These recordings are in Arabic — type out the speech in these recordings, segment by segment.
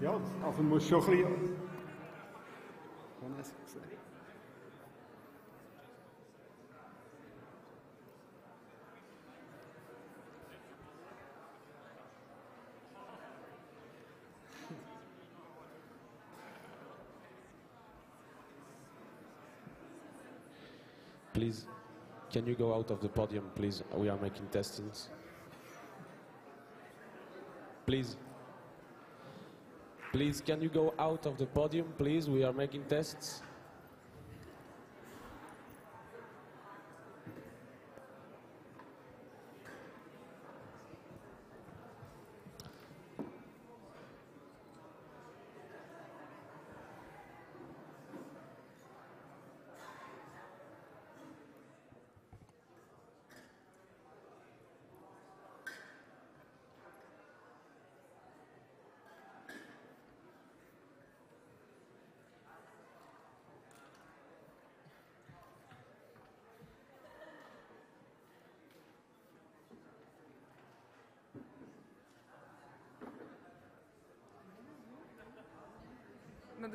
Ja, also schon ein bisschen... Please, can you go out of the podium, please? We are making testings. Please. Please, can you go out of the podium, please? We are making tests.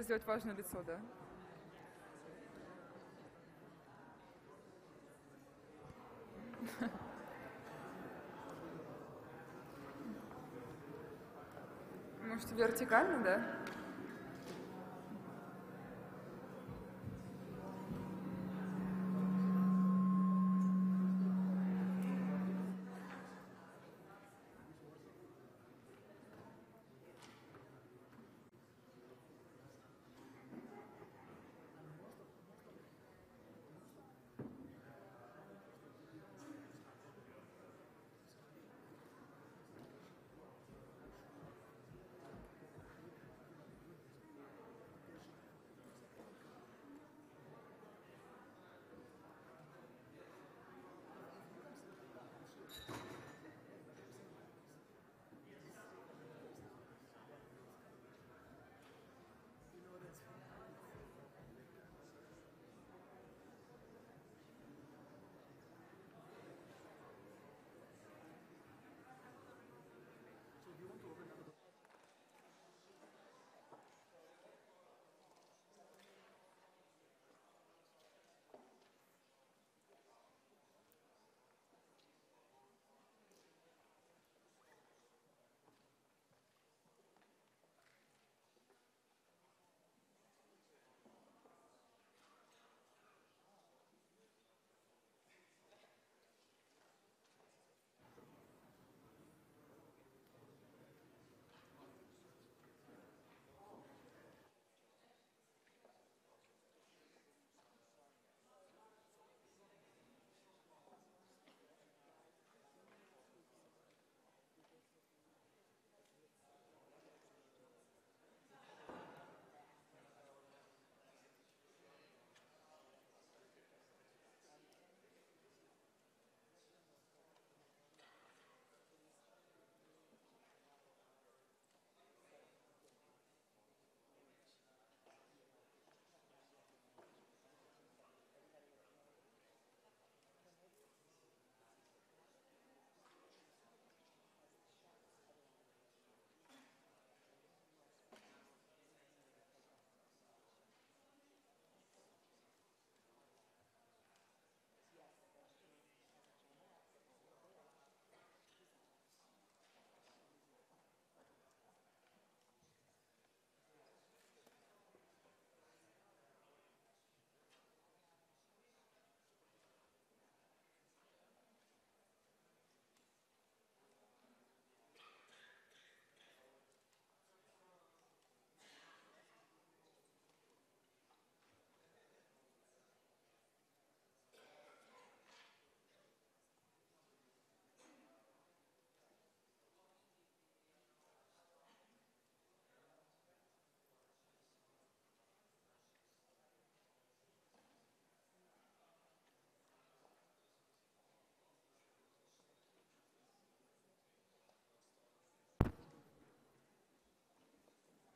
Сделать важное лицо, да? Может, вертикально, да?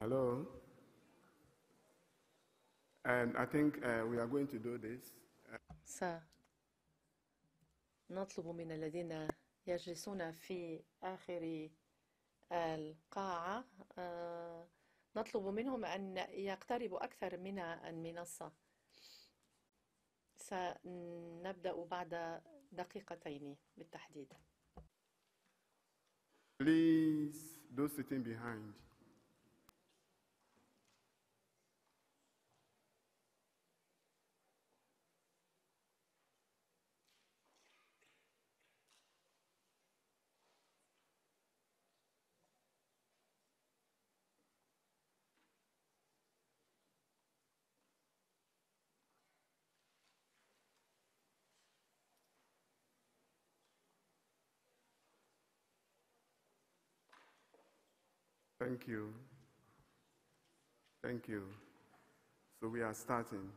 Hello? And I think uh, we are going to do this. سنطلب من الذين يجلسون في آخر القاعة آه، نطلب منهم أن يقتربوا أكثر من المنصة سنبدأ بعد دقيقتين بالتحديد Please, those sitting behind, Thank you. Thank you. So we are starting.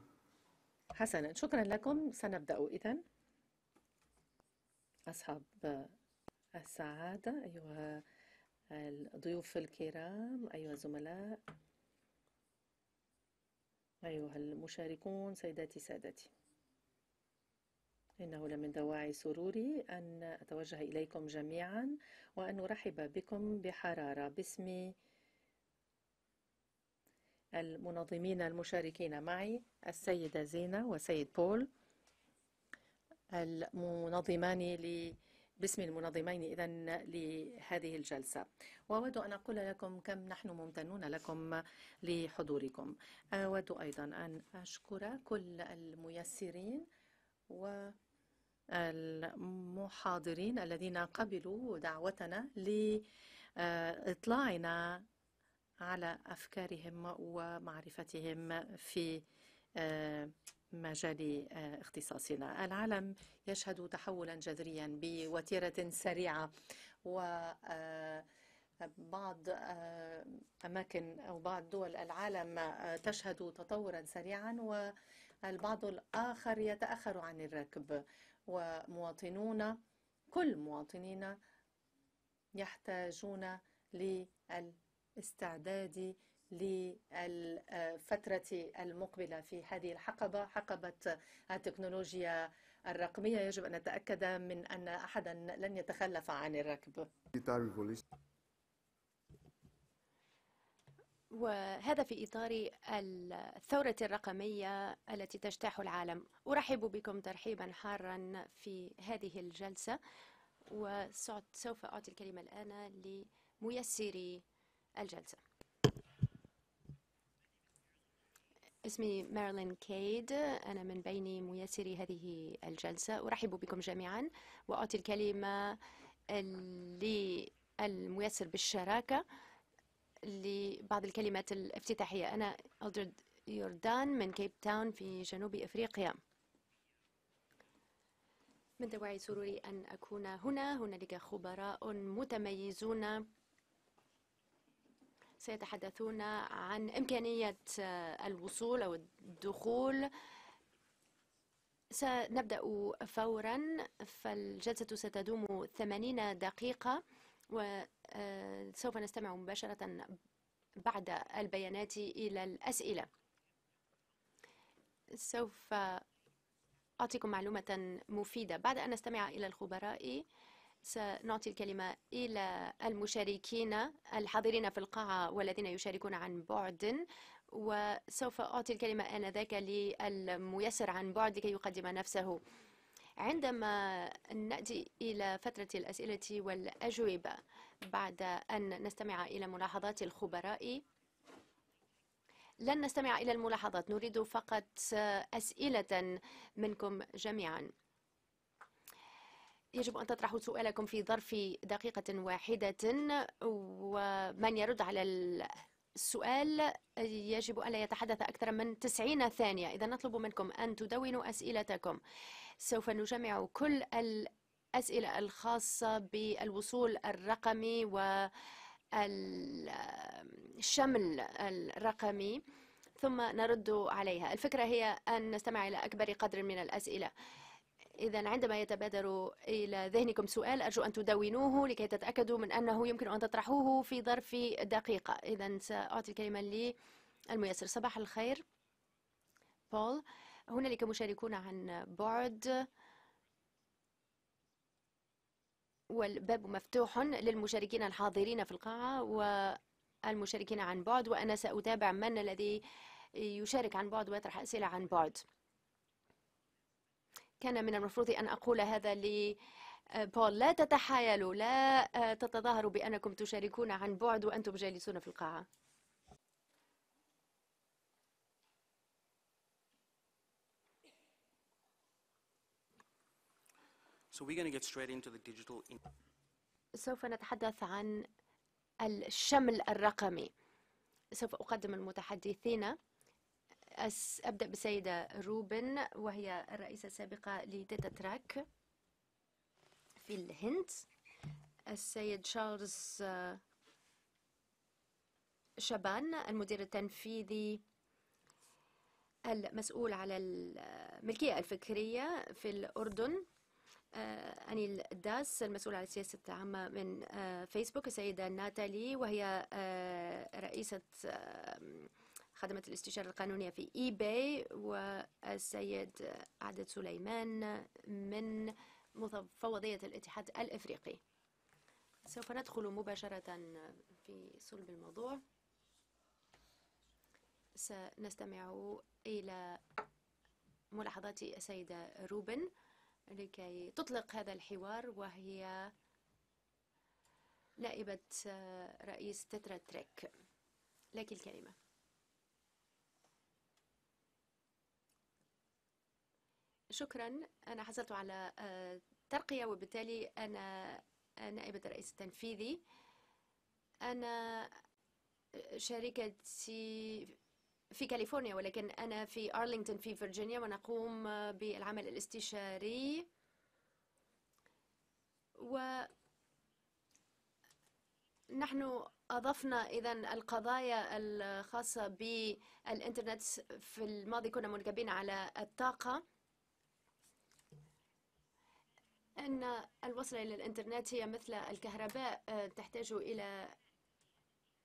حسنا شكرا لكم سنبدأ إذن أصحاب السعادة أيها الضيوف الكرام أيها الزملاء أيها المشاركون سيداتي سادتي إنه لمن دواعي سروري أن أتوجه إليكم جميعا وأن أرحب بكم بحرارة باسم المنظمين المشاركين معي السيدة زينة والسيد بول المنظمان باسم المنظمين إذا لهذه الجلسة. وأود أن أقول لكم كم نحن ممتنون لكم لحضوركم. أود أيضا أن أشكر كل الميسرين والمحاضرين الذين قبلوا دعوتنا لإطلاعنا على أفكارهم ومعرفتهم في مجال اختصاصنا. العالم يشهد تحولا جذريا بوتيرة سريعة و بعض أماكن أو بعض دول العالم تشهد تطورا سريعا والبعض الآخر يتأخر عن الركب ومواطنون كل مواطنين يحتاجون للاستعداد للفترة المقبلة في هذه الحقبة حقبة التكنولوجيا الرقمية. يجب أن نتأكد من أن أحدا لن يتخلف عن الركب. وهذا في إطار الثورة الرقمية التي تجتاح العالم. أرحب بكم ترحيبا حارا في هذه الجلسة وسوف أعطي الكلمة الآن لميسري الجلسة. اسمي مارلين كيد أنا من بين ميسري هذه الجلسة. أرحب بكم جميعا وأعطي الكلمة للميسر بالشراكة. لبعض الكلمات الافتتاحية. أنا ألدرد يوردان من كيب تاون في جنوب إفريقيا. من دواعي سروري أن أكون هنا. هنالك خبراء متميزون سيتحدثون عن إمكانية الوصول أو الدخول. سنبدأ فورا. فالجلسة ستدوم ثمانين دقيقة. وسوف نستمع مباشرة بعد البيانات إلى الأسئلة. سوف أعطيكم معلومة مفيدة. بعد أن نستمع إلى الخبراء سنعطي الكلمة إلى المشاركين الحاضرين في القاعة والذين يشاركون عن بعد. وسوف أعطي الكلمة آنذاك للميسر عن بعد لكي يقدم نفسه. عندما نأتي إلى فترة الأسئلة والأجوبة بعد أن نستمع إلى ملاحظات الخبراء لن نستمع إلى الملاحظات نريد فقط أسئلة منكم جميعا. يجب أن تطرحوا سؤالكم في ظرف دقيقة واحدة ومن يرد على السؤال يجب ألا يتحدث أكثر من 90 ثانية. إذا نطلب منكم أن تدونوا أسئلتكم. سوف نجمع كل الأسئلة الخاصة بالوصول الرقمي والشمل الرقمي ثم نرد عليها. الفكرة هي أن نستمع إلى أكبر قدر من الأسئلة. إذا عندما يتبادر إلى ذهنكم سؤال أرجو أن تدونوه لكي تتأكدوا من أنه يمكن أن تطرحوه في ظرف دقيقة إذا سأعطي الكلمة للميسر. صباح الخير. بول هنالك مشاركون عن بعد. والباب مفتوح للمشاركين الحاضرين في القاعة المشاركين عن بعد وأنا سأتابع من الذي يشارك عن بعد ويطرح أسئلة عن بعد. كان من المفروض أن أقول هذا ل بول. لا تتحايلوا لا تتظاهروا بأنكم تشاركون عن بعد وأنتم جالسون في القاعة. So we're going to get straight into the digital. سوف نتحدث عن الشمل الرقمي. سوف أقدم المتحدثين. أبدأ بالسيدة روبن وهي الرئيسة السابقة ل DataTrack في الهند. السيد تشارلز شبان المدير التنفيذي المسؤول على الملكية الفكرية في الأردن. أنيل داس المسؤول على السياسة العامة من فيسبوك السيدة ناتالي وهي رئيسة خدمة الاستشارة القانونية في إي باي والسيد عدد سليمان من مفوضية الاتحاد الإفريقي. سوف ندخل مباشرة في صلب الموضوع. سنستمع إلى ملاحظات السيدة روبن. لكي تطلق هذا الحوار وهي نائبة رئيس تترا تريك. لك الكلمة. شكرا. أنا حصلت على ترقية وبالتالي أنا نائبة الرئيس التنفيذي. أنا شركتي في كاليفورنيا ولكن أنا في أرلينغتون في فرجينيا ونقوم بالعمل الاستشاري. ونحن أضفنا إذا القضايا الخاصة بالإنترنت في الماضي كنا منكبين على الطاقة. أن الوصلة إلى الإنترنت هي مثل الكهرباء تحتاج إلى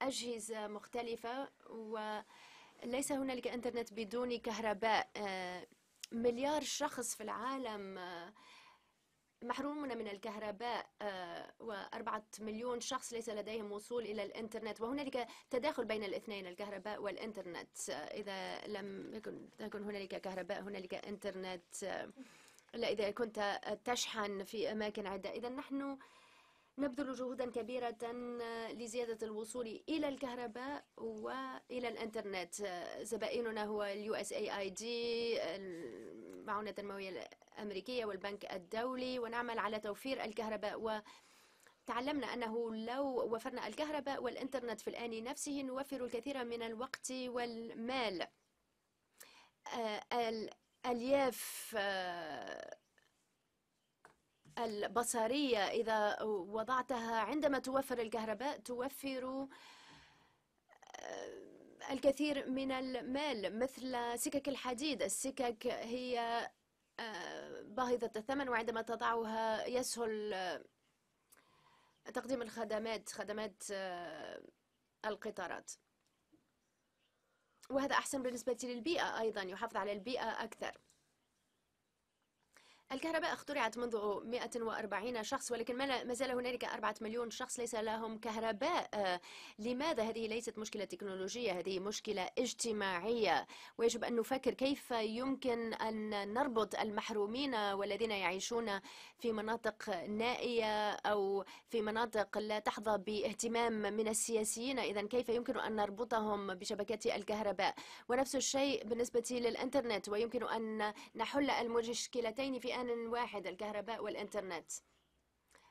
أجهزة مختلفة وليس هنالك إنترنت بدون كهرباء. مليار شخص في العالم محرومون من الكهرباء وأربعة مليون شخص ليس لديهم وصول إلى الإنترنت وهنالك تداخل بين الاثنين الكهرباء والإنترنت. إذا لم يكن تكن هنالك كهرباء هنالك إنترنت. إلا إذا كنت تشحن في أماكن عدة. إذا نحن نبذل جهودا كبيرة لزيادة الوصول إلى الكهرباء وإلى الإنترنت. زبائننا هو ال USAID المعونة التنموية الأمريكية والبنك الدولي. ونعمل على توفير الكهرباء. و تعلمنا أنه لو وفرنا الكهرباء والإنترنت في الآن نفسه نوفر الكثير من الوقت والمال. الألياف البصرية إذا وضعتها عندما توفر الكهرباء توفر الكثير من المال مثل سكك الحديد. السكك هي باهظة الثمن وعندما تضعها يسهل تقديم الخدمات خدمات القطارات. وهذا أحسن بالنسبة للبيئة أيضا يحافظ على البيئة أكثر. الكهرباء اخترعت منذ 140 شخص ولكن ما زال هنالك أربعة مليون شخص ليس لهم كهرباء. لماذا هذه ليست مشكلة تكنولوجية هذه مشكلة اجتماعية؟ ويجب أن نفكر كيف يمكن أن نربط المحرومين والذين يعيشون في مناطق نائية أو في مناطق لا تحظى باهتمام من السياسيين. إذا كيف يمكن أن نربطهم بشبكات الكهرباء؟ ونفس الشيء بالنسبة للإنترنت ويمكن أن نحل المشكلتين في آن واحد الكهرباء والإنترنت.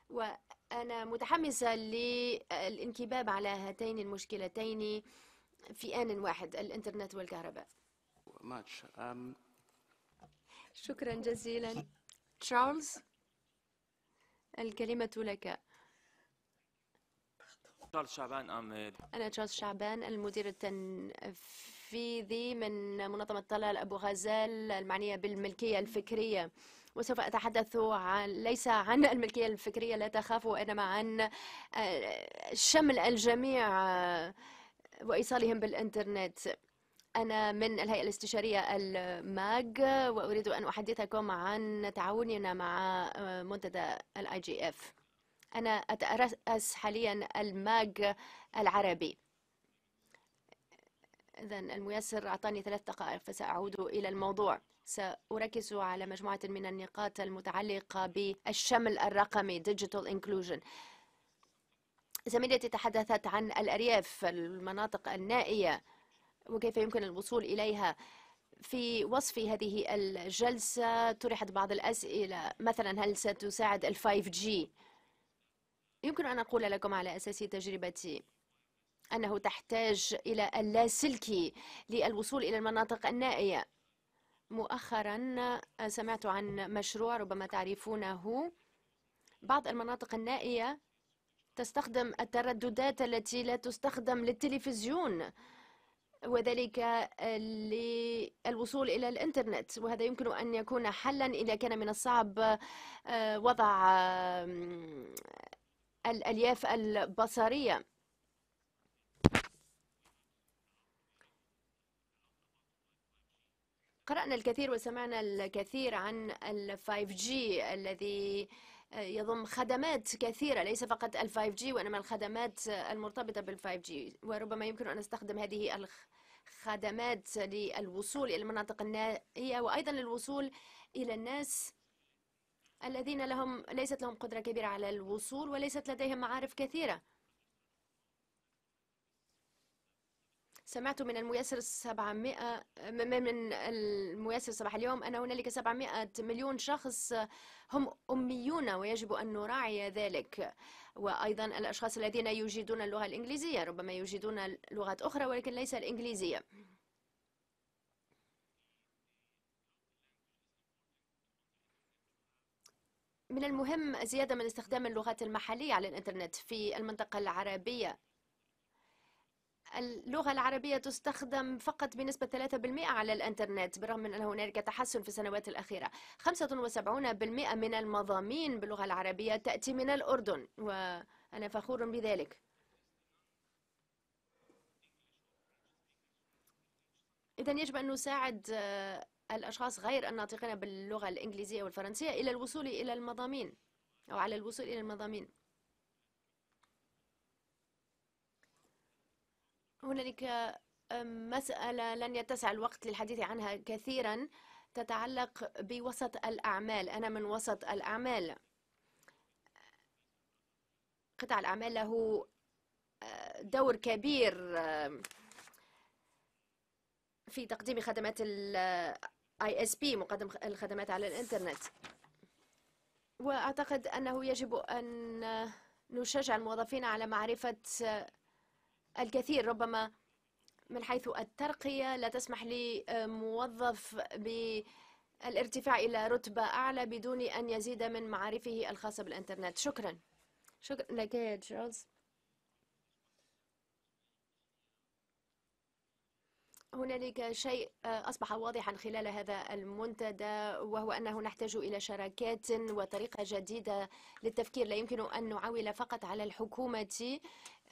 وأنا متحمسة للانكباب على هاتين المشكلتين في آن واحد الإنترنت والكهرباء. Um... شكرا جزيلا. تشارلز الكلمة لك. تشارلز شعبان أنا تشارلز شعبان المدير التنفيذي من منظمة طلال أبو غزال المعنية بالملكية الفكرية. وسوف أتحدث عن ليس عن الملكية الفكرية لا تخافوا إنما عن شمل الجميع وإيصالهم بالإنترنت. أنا من الهيئة الاستشارية الماج وأريد أن أحدثكم عن تعاوننا مع منتدى ال IGF أنا أترأس حاليا ال MAG العربي. إذا الميسر أعطاني ثلاث دقائق فسأعود إلى الموضوع. سأركز على مجموعة من النقاط المتعلقة بالشمل الرقمي Digital Inclusion. زميلتي تحدثت عن الأرياف المناطق النائية وكيف يمكن الوصول إليها. في وصف هذه الجلسة طرحت بعض الأسئلة. مثلا هل ستساعد ال 5G يمكن أن أقول لكم على أساس تجربتي أنه تحتاج إلى اللاسلكي للوصول إلى المناطق النائية. مؤخرا سمعت عن مشروع ربما تعرفونه. بعض المناطق النائية تستخدم الترددات التي لا تستخدم للتلفزيون وذلك للوصول إلى الإنترنت وهذا يمكن أن يكون حلا إذا كان من الصعب آه، وضع الألياف البصرية. قرأنا الكثير وسمعنا الكثير عن ال 5G الذي يضم خدمات كثيرة ليس فقط ال 5G وإنما الخدمات المرتبطة بال 5G وربما يمكن أن نستخدم هذه الخدمات للوصول إلى المناطق النائية وأيضا للوصول إلى الناس الذين لهم ليست لهم قدرة كبيرة على الوصول وليست لديهم معارف كثيرة. سمعت من الميسر 700 من الميسر صباح اليوم أن هنالك 700 مليون شخص هم أميون ويجب أن نراعي ذلك. وأيضا الأشخاص الذين يجيدون اللغة الإنجليزية ربما يجيدون لغات أخرى ولكن ليس الإنجليزية. من المهم زيادة من استخدام اللغات المحلية على الإنترنت في المنطقة العربية. اللغة العربية تستخدم فقط بنسبة 3% على الإنترنت بالرغم من أن هنالك تحسن في السنوات الأخيرة. 75% من المضامين باللغة العربية تأتي من الأردن وأنا فخور بذلك. إذا يجب أن نساعد الأشخاص غير الناطقين باللغة الإنجليزية والفرنسية إلى الوصول إلى المضامين أو على الوصول إلى المضامين. هنالك مسألة لن يتسع الوقت للحديث عنها كثيرا تتعلق بوسط الأعمال. أنا من وسط الأعمال. قطاع الأعمال له دور كبير في تقديم خدمات ISP مقدم الخدمات على الإنترنت. وأعتقد أنه يجب أن نشجع الموظفين على معرفة الكثير ربما من حيث الترقية لا تسمح لموظف بالارتفاع إلى رتبة أعلى بدون أن يزيد من معارفه الخاصة بالإنترنت. شكرا. شكرا لك يا تشارلز هنالك شيء آه، أصبح واضحا خلال هذا المنتدى وهو أنه نحتاج إلى شراكات وطريقة جديدة للتفكير. لا يمكن أن نعول فقط على الحكومة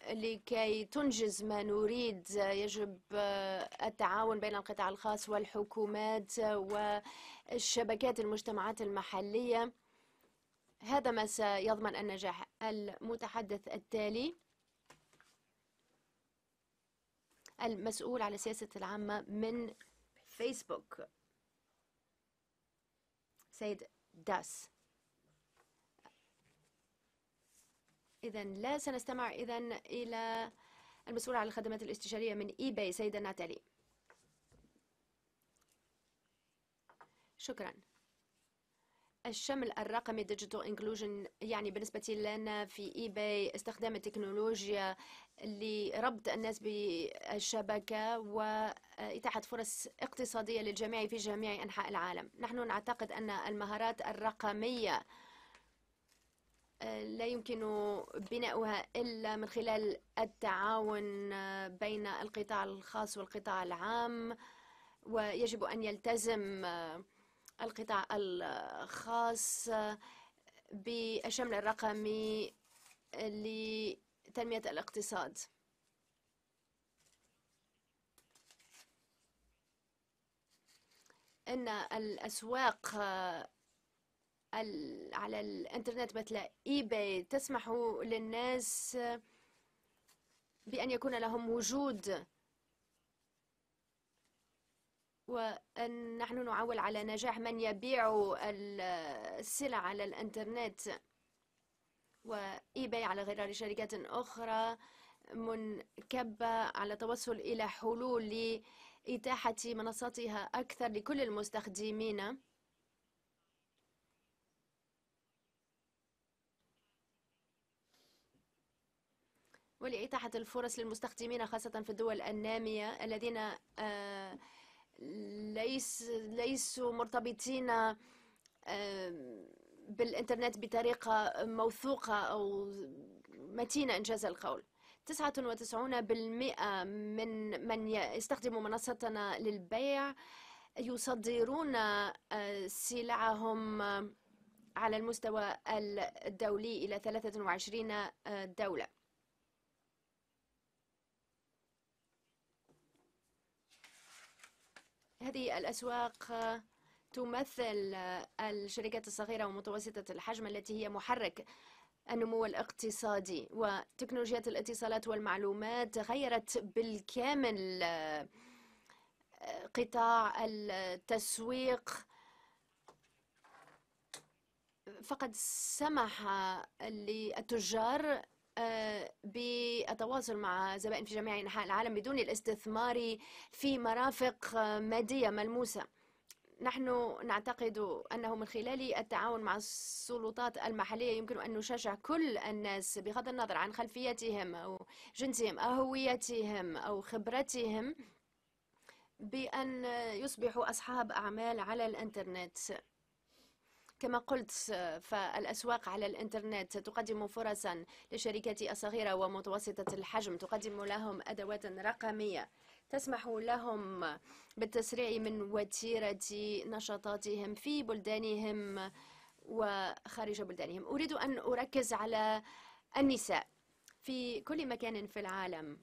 لكي تنجز ما نريد يجب آه، التعاون بين القطاع الخاص والحكومات والشبكات المجتمعات المحلية. هذا ما سيضمن النجاح المتحدث التالي. المسؤول على السياسة العامة من فيسبوك. سيد داس. إذا لا سنستمع إذا إلى المسؤول على الخدمات الاستشارية من إي باي سيدة ناتالي. شكرا. الشمل الرقمي digital inclusion يعني بالنسبة لنا في اي باي استخدام التكنولوجيا لربط الناس بالشبكة وإتاحة فرص اقتصادية للجميع في جميع أنحاء العالم. نحن نعتقد أن المهارات الرقمية لا يمكن بناؤها إلا من خلال التعاون بين القطاع الخاص والقطاع العام ويجب أن يلتزم القطاع الخاص بالشمل الرقمي لتنمية الاقتصاد. إن على الإنترنت مثل اي باي تسمح للناس بأن يكون لهم وجود. ونحن نعول على نجاح من يبيع السلع على الإنترنت. وإيباي على غرار شركات أخرى منكبة على توصل إلى حلول لإتاحة منصاتها أكثر لكل المستخدمين. ولإتاحة الفرص للمستخدمين خاصة في الدول النامية الذين آه، ليس ليسوا مرتبطين بالإنترنت بطريقة موثوقة أو متينة إنجاز القول. 99% من من يستخدم منصتنا للبيع يصدرون آه، سلعهم على المستوى الدولي إلى 23 آه، دولة. هذه الأسواق تمثل الشركات الصغيرة ومتوسطة الحجم التي هي محرك النمو الاقتصادي وتكنولوجيات الاتصالات والمعلومات غيرت بالكامل قطاع التسويق. فقد سمح للتجار بالتواصل مع زبائن في جميع أنحاء العالم بدون الاستثمار في مرافق مادية ملموسة. نحن نعتقد أنه من خلال التعاون مع السلطات المحلية يمكن أن نشجع كل الناس بغض النظر عن خلفيتهم أو جنسهم أو هويتهم أو خبرتهم بأن يصبحوا أصحاب أعمال على الإنترنت. كما قلت فالأسواق على الإنترنت تقدم فرصا للشركات الصغيرة ومتوسطة الحجم تقدم لهم أدوات رقمية تسمح لهم بالتسريع من وتيرة نشاطاتهم في بلدانهم وخارج بلدانهم. أريد أن أركز على النساء. في كل مكان في العالم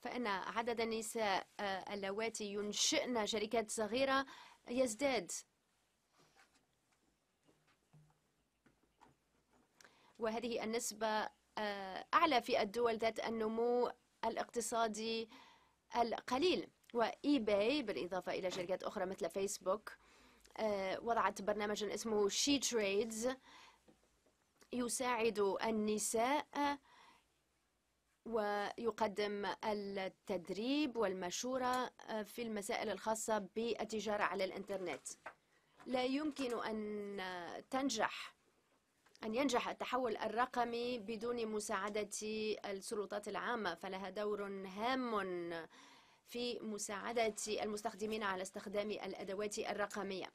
فإن عدد النساء اللواتي ينشئن شركات صغيرة يزداد. وهذه النسبة أعلى في الدول ذات النمو الاقتصادي القليل. وإي باي بالإضافة إلى شركات أخرى مثل فيسبوك وضعت برنامجا اسمه شي تريدز يساعد النساء ويقدم التدريب والمشورة في المسائل الخاصة بالتجارة على الإنترنت. لا يمكن أن تنجح أن ينجح التحول الرقمي بدون مساعدة السلطات العامة فلها دور هام في مساعدة المستخدمين على استخدام الأدوات الرقمية.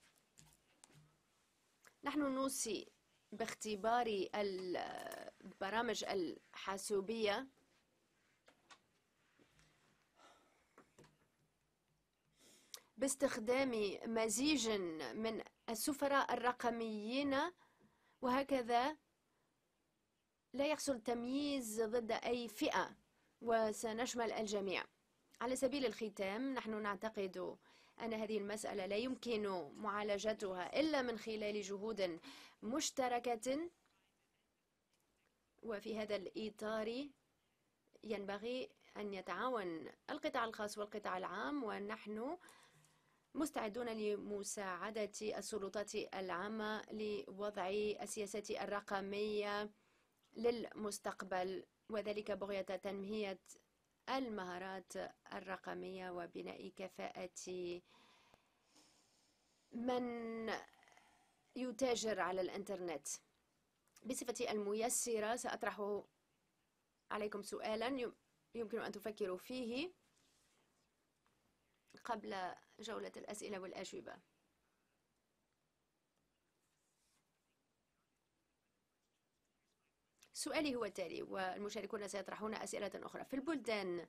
نحن نوصي باختبار البرامج الحاسوبية. باستخدام مزيج من السفراء الرقميين وهكذا لا يحصل تمييز ضد أي فئة وسنشمل الجميع. على سبيل الختام نحن نعتقد أن هذه المسألة لا يمكن معالجتها إلا من خلال جهود مشتركة. وفي هذا الإطار ينبغي أن يتعاون القطاع الخاص والقطاع العام ونحن مستعدون لمساعدة السلطات العامة لوضع السياسات الرقمية للمستقبل وذلك بغية تنمية المهارات الرقمية وبناء كفاءة من يتاجر على الإنترنت. بصفتي الميسرة سأطرح عليكم سؤالا يمكن أن تفكروا فيه. قبل جولة الأسئلة والأجوبة. سؤالي هو التالي والمشاركون سيطرحون أسئلة أخرى. في البلدان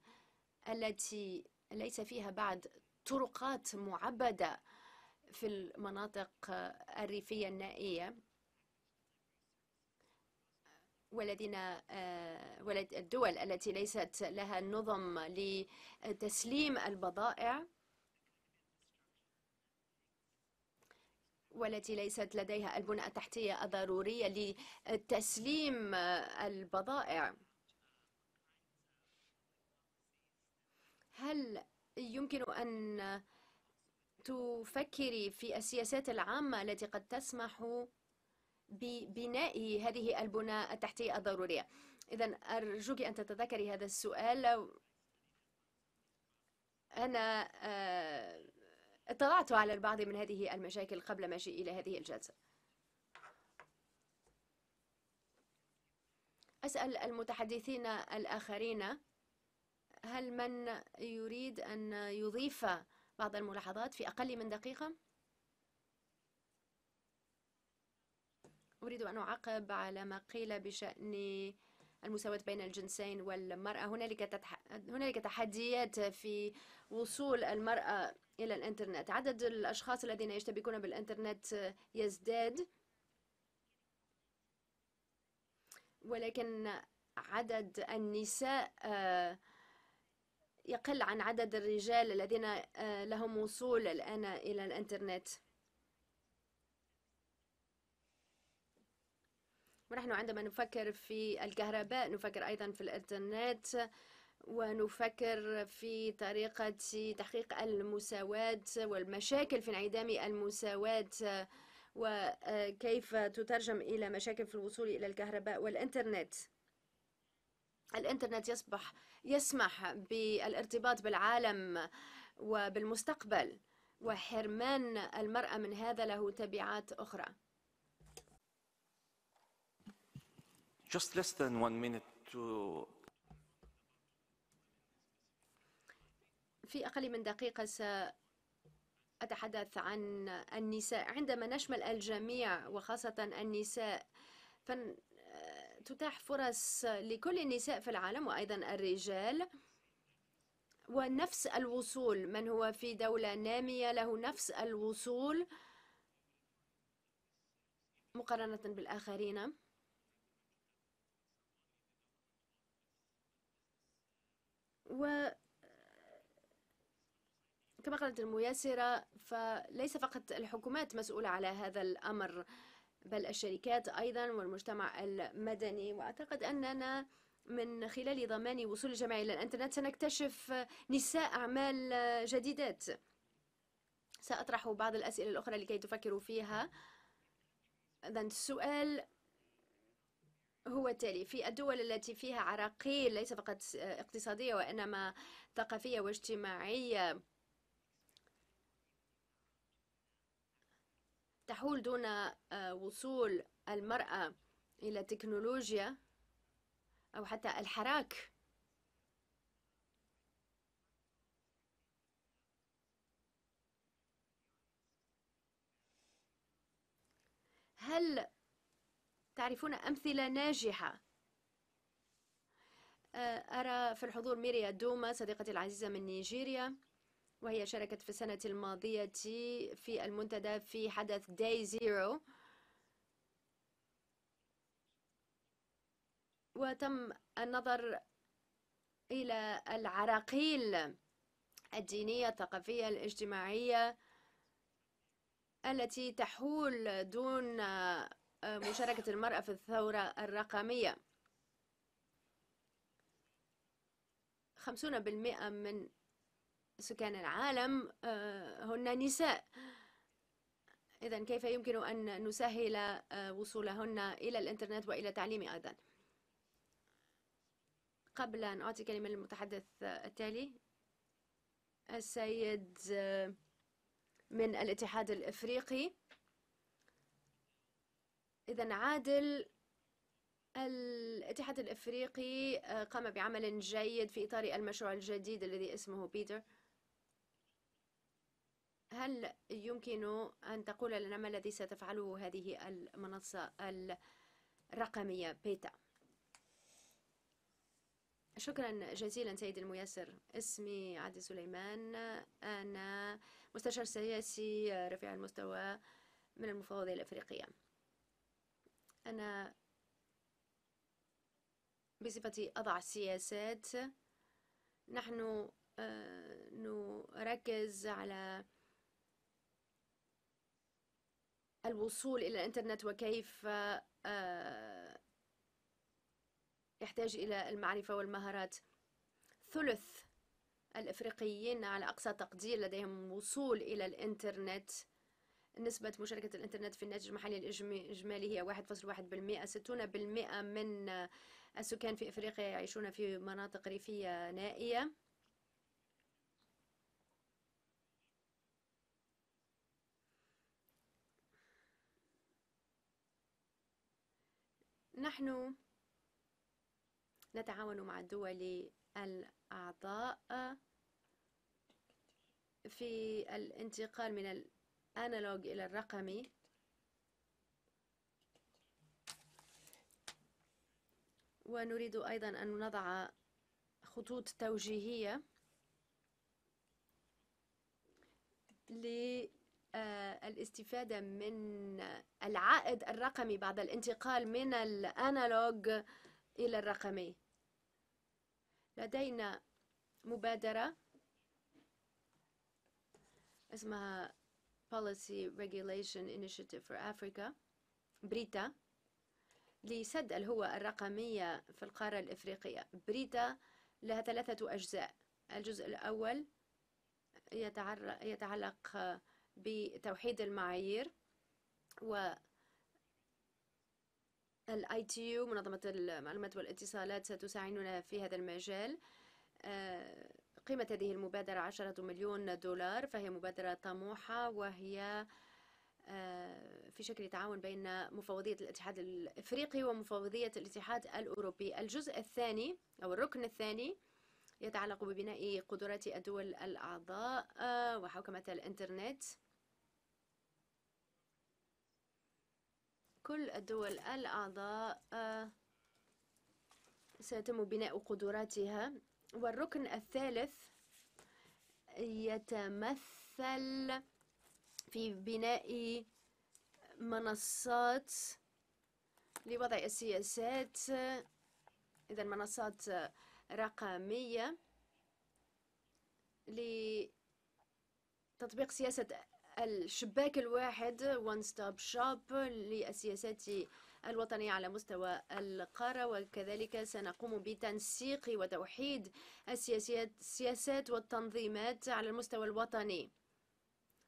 التي ليس فيها بعد طرقات معبدة في المناطق الريفية النائية والذين الدول التي ليست لها نظم لتسليم البضائع والتي ليست لديها البنى التحتية الضرورية لتسليم البضائع. هل يمكن أن تفكري في السياسات العامة التي قد تسمح ببناء هذه البنى التحتية الضرورية؟ إذا أرجوك أن تتذكري هذا السؤال. أنا آه، اطلعت على البعض من هذه المشاكل قبل مجيئي إلى هذه الجلسة أسأل المتحدثين الآخرين هل من يريد أن يضيف بعض الملاحظات في أقل من دقيقة؟ أريد أن أعقب على ما قيل بشأن المساواة بين الجنسين والمرأة هنالك. هنالك تحديات في وصول المرأة إلى الإنترنت. عدد الأشخاص الذين يشتبكون بالإنترنت يزداد ولكن عدد النساء آه، يقل عن عدد الرجال الذين آه، لهم وصول الآن إلى الإنترنت. ونحن عندما نفكر في الكهرباء نفكر أيضا في الإنترنت. ونفكر في طريقة تحقيق المساواة والمشاكل في انعدام المساواة وكيف تترجم إلى مشاكل في الوصول إلى الكهرباء والإنترنت. الإنترنت يصبح يسمح بالارتباط بالعالم وبالمستقبل وحرمان المرأة من هذا له تبعات أخرى. Just less than one minute to في أقل من دقيقة سأتحدث عن النساء. عندما نشمل الجميع وخاصة النساء تتاح فرص لكل النساء في العالم وأيضا الرجال ونفس الوصول. من هو في دولة نامية له نفس الوصول مقارنة بالآخرين. و كما قالت الميسرة فليس فقط الحكومات مسؤولة على هذا الأمر بل الشركات أيضا والمجتمع المدني. وأعتقد أننا من خلال ضمان وصول الجميع إلى الإنترنت سنكتشف نساء أعمال جديدات. سأطرح بعض الأسئلة الأخرى لكي تفكروا فيها. إذا السؤال هو التالي في الدول التي فيها عراقيل ليس فقط اقتصادية وإنما ثقافية واجتماعية تحول دون آه، وصول المرأة إلى التكنولوجيا أو حتى الحراك. هل تعرفون أمثلة ناجحة؟ آه، أرى في الحضور ميريا دوما صديقتي العزيزة من نيجيريا. وهي شاركت في السنة الماضية في المنتدى في حدث Day Zero وتم النظر إلى العراقيل الدينية الثقافية الاجتماعية التي تحول دون مشاركة المرأة في الثورة الرقمية. خمسون بالمئة من سكان العالم آه، هن نساء. إذا كيف يمكن أن نسهل آه، وصولهن إلى الإنترنت وإلى التعليم أيضا؟ قبل أن أعطي كلمة للمتحدث التالي السيد آه، من الاتحاد الإفريقي. إذا عادل الاتحاد الإفريقي قام بعمل جيد في إطار المشروع الجديد الذي اسمه بيتر. هل يمكن أن تقول لنا ما الذي ستفعله هذه المنصة الرقمية بيتا؟ شكرا جزيلا سيد الميسر. اسمي عادل سليمان. أنا مستشار سياسي رفيع المستوى من المفوضية الأفريقية أنا بصفتي أضع السياسات. نحن آه، نركز على الوصول إلى الإنترنت وكيف آه، يحتاج إلى المعرفة والمهارات. ثلث الإفريقيين على أقصى تقدير لديهم وصول إلى الإنترنت. نسبة مشاركة الإنترنت في الناتج المحلي الإجمالي هي 1.1% 60% من السكان في إفريقيا يعيشون في مناطق ريفية نائية. نحن نتعاون مع الدول الأعضاء في الانتقال من الأنالوج إلى الرقمي ونريد أيضا أن نضع خطوط توجيهية للاستفادة من العائد الرقمي بعد الانتقال من الأنالوج إلى الرقمي. لدينا مبادرة اسمها Policy Regulation Initiative for Africa بريتا. لسد الهوة الرقمية في القارة الإفريقية. بريتا لها ثلاثة أجزاء. الجزء الأول يتعلق بتوحيد المعايير و ال ITU منظمة المعلومات والاتصالات ستساعدنا في هذا المجال. آه، قيمة هذه المبادرة عشرة مليون دولار فهي مبادرة طموحة وهي آه، في شكل تعاون بين مفوضية الاتحاد الإفريقي ومفوضية الاتحاد الأوروبي. الجزء الثاني أو الركن الثاني يتعلق ببناء قدرات الدول الأعضاء آه، وحوكمة الإنترنت. كل الدول الأعضاء آه، سيتم بناء قدراتها. والركن الثالث يتمثل في بناء منصات لوضع السياسات إذا منصات رقمية لتطبيق سياسة الشباك الواحد one stop shop للسياسات الوطنية على مستوى القارة وكذلك سنقوم بتنسيق وتوحيد السياسات والتنظيمات على المستوى الوطني.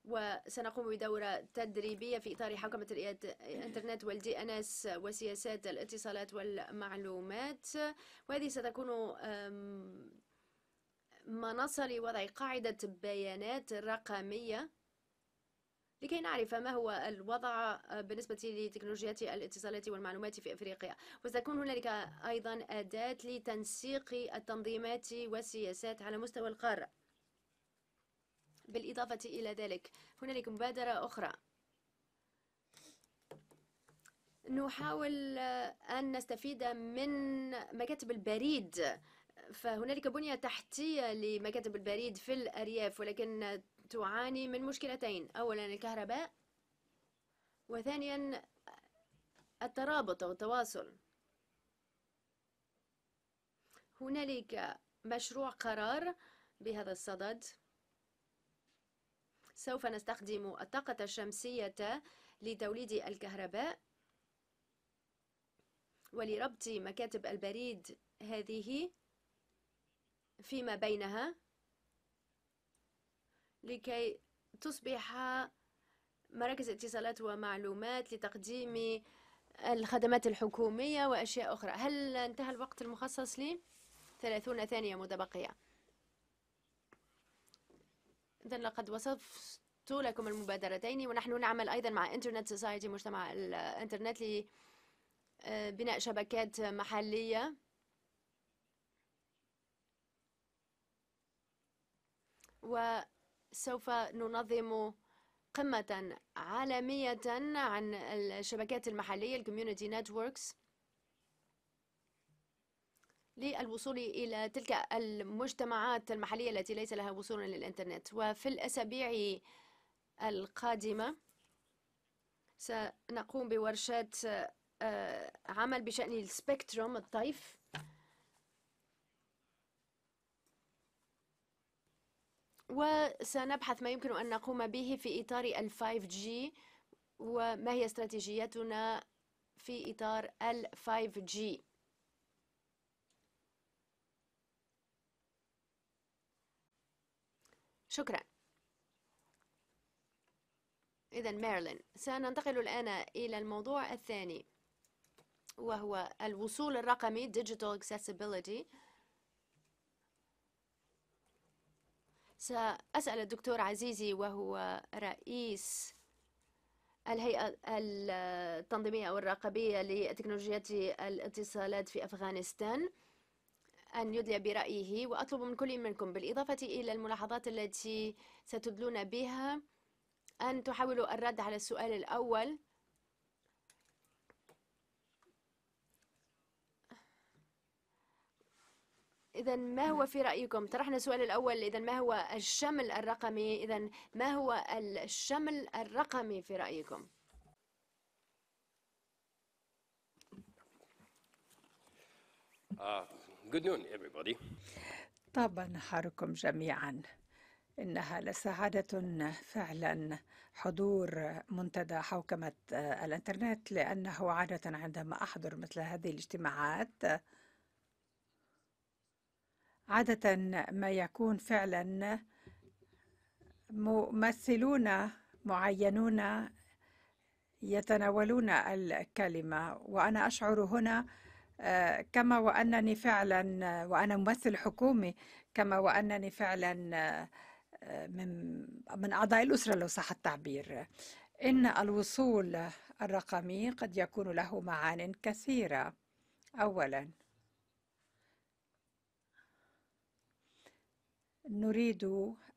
وسنقوم بدورة تدريبية في إطار حوكمة الإنترنت وال DNS وسياسات الاتصالات والمعلومات. وهذه ستكون منصة لوضع قاعدة بيانات رقمية لكي نعرف ما هو الوضع بالنسبة لتكنولوجيات الاتصالات والمعلومات في أفريقيا. وستكون هنالك أيضا أداة لتنسيق التنظيمات والسياسات على مستوى القارة. بالإضافة إلى ذلك هنالك مبادرة أخرى. نحاول أن نستفيد من مكاتب البريد. فهنالك بنية تحتية لمكاتب البريد في الأرياف ولكن تعاني من مشكلتين. أولا الكهرباء وثانيا الترابط أو التواصل. هنالك مشروع قرار بهذا الصدد. سوف نستخدم الطاقة الشمسية لتوليد الكهرباء. ولربط مكاتب البريد هذه فيما بينها. لكي تصبح مراكز اتصالات ومعلومات لتقديم الخدمات الحكومية وأشياء أخرى. هل انتهى الوقت المخصص لي؟ ثلاثون ثانية متبقية إذا لقد وصفت لكم المبادرتين ونحن نعمل أيضا مع Internet Society مجتمع الإنترنت لبناء شبكات محلية. و سوف ننظم قمة عالمية عن الشبكات المحلية ال community networks للوصول إلى تلك المجتمعات المحلية التي ليس لها وصول للإنترنت. وفي الأسابيع القادمة سنقوم بورشات آه، عمل بشأن السبيكتروم الطيف وسنبحث ما يمكن أن نقوم به في إطار ال 5G وما هي استراتيجيتنا في إطار ال 5G شكرا. إذا ميرلين سننتقل الآن إلى الموضوع الثاني وهو الوصول الرقمي Digital Accessibility. سأسأل الدكتور عزيزي وهو رئيس الهيئة التنظيمية أو الرقابية لتكنولوجيات الاتصالات في أفغانستان أن يدلي برأيه وأطلب من كل منكم بالإضافة إلى الملاحظات التي ستدلون بها أن تحاولوا الرد على السؤال الأول إذا ما هو في رأيكم؟ طرحنا السؤال الأول إذا ما هو الشمل الرقمي؟ إذا ما هو الشمل الرقمي في رأيكم؟ Uh, good noon, everybody. طاب نهاركم جميعا. إنها لسعادة فعلا حضور منتدى حوكمة الإنترنت لأنه عادة عندما أحضر مثل هذه الاجتماعات عادة ما يكون فعلا ممثلون معينون يتناولون الكلمة. وأنا أشعر هنا كما وأنني فعلا وأنا ممثل حكومي كما وأنني فعلا من من أعضاء الأسرة لو صح التعبير. إن الوصول الرقمي قد يكون له معان كثيرة. أولا نريد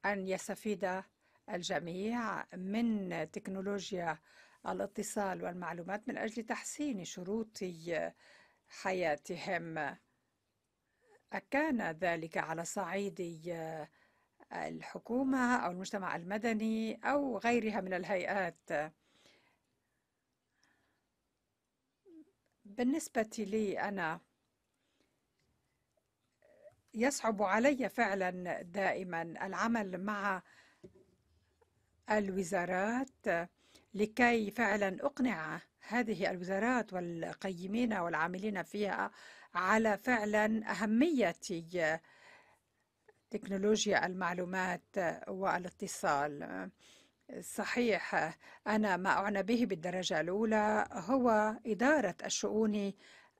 أن يستفيد الجميع من تكنولوجيا الاتصال والمعلومات من أجل تحسين شروط حياتهم. أكان ذلك على صعيد الحكومة أو المجتمع المدني أو غيرها من الهيئات. بالنسبة لي أنا يصعب علي فعلا دائما العمل مع الوزارات لكي فعلا أقنع هذه الوزارات والقيمين والعاملين فيها على فعلا أهمية تكنولوجيا المعلومات والاتصال. صحيح أنا ما أعنى به بالدرجة الأولى هو إدارة الشؤون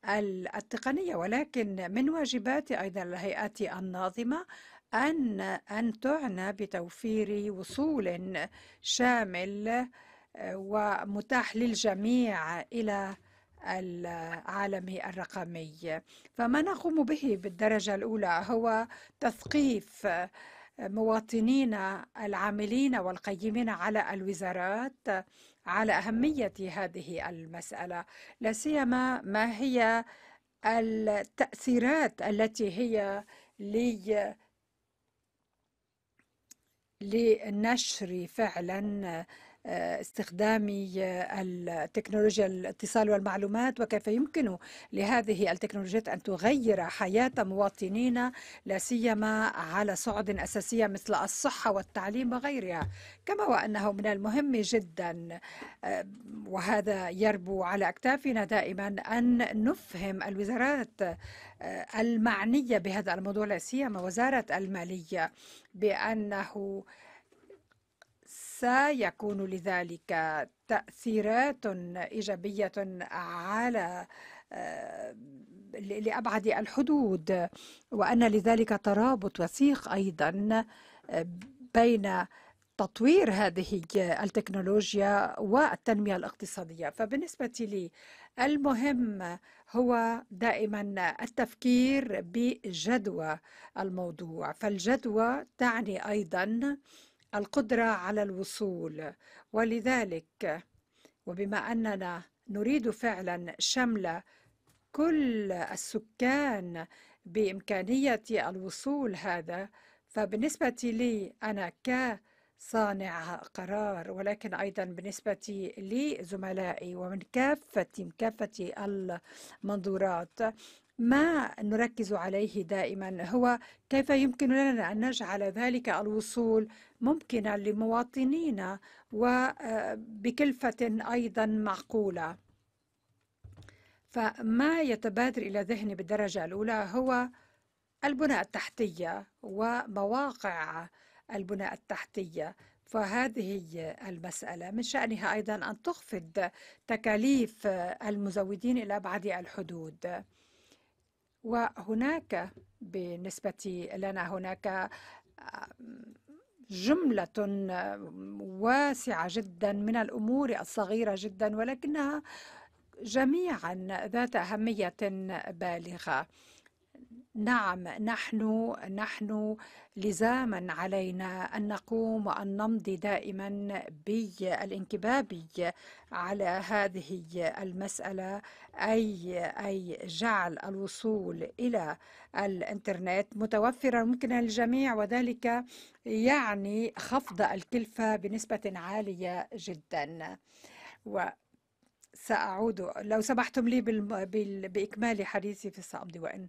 التقنية ولكن من واجبات أيضا الهيئات الناظمة أن أن تعنى بتوفير وصول شامل ومتاح للجميع إلى العالم الرقمي. فما نقوم به بالدرجة الأولى هو تثقيف مواطنين العاملين والقيمين على الوزارات على أهمية هذه المسألة لا سيما ما هي التأثيرات التي هي لي لنشر فعلا استخدام التكنولوجيا الاتصال والمعلومات وكيف يمكن لهذه التكنولوجيات أن تغير حياة مواطنينا لا سيما على صعد أساسية مثل الصحة والتعليم وغيرها كما وأنه من المهم جدا. وهذا يربو على أكتافنا دائما أن نفهم الوزارات المعنية بهذا الموضوع لا سيما وزارة المالية بأنه سيكون لذلك تأثيرات إيجابية على آه، لأبعد الحدود وأن لذلك ترابط وثيق أيضا آه، بين تطوير هذه التكنولوجيا والتنمية الاقتصادية. فبالنسبة لي المهم هو دائما التفكير بجدوى الموضوع. فالجدوى تعني أيضا القدرة على الوصول. ولذلك وبما أننا نريد فعلا شمل كل السكان بإمكانية الوصول هذا فبالنسبة لي أنا كصانع قرار ولكن أيضا بالنسبة لزملائي ومن كافة كافة المنظورات ما نركز عليه دائما. هو كيف يمكن لنا أن نجعل ذلك الوصول ممكنا لمواطنينا وبكلفة أيضا معقولة؟ فما يتبادر إلى ذهني بالدرجة الأولى هو البنى التحتية ومواقع البنى التحتية. فهذه المسألة من شأنها أيضا أن تخفض تكاليف المزودين إلى أبعد الحدود. وهناك بالنسبة لنا هناك جملة واسعة جدا من الأمور الصغيرة جدا ولكنها جميعا ذات أهمية بالغة. نعم نحن نحن لزاما علينا أن نقوم وأن نمضي دائما بالانكباب على هذه المسألة أي أي جعل الوصول إلى الإنترنت متوفرا ممكنا للجميع وذلك يعني خفض الكلفة بنسبة عالية جدا. و سأعود لو سمحتم لي بإكمال حديثي في الصمد وإن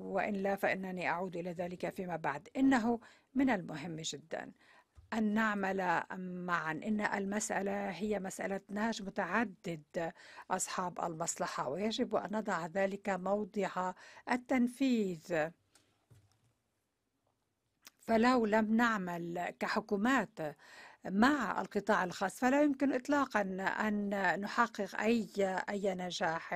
وإلا فإنني أعود إلى ذلك فيما بعد. إنه من المهم جدا أن نعمل معا. إن المسألة هي مسألة نهج متعدد أصحاب المصلحة ويجب أن نضع ذلك موضع التنفيذ. فلو لم نعمل كحكومات مع القطاع الخاص فلا يمكن إطلاقا أن نحقق أي أي نجاح.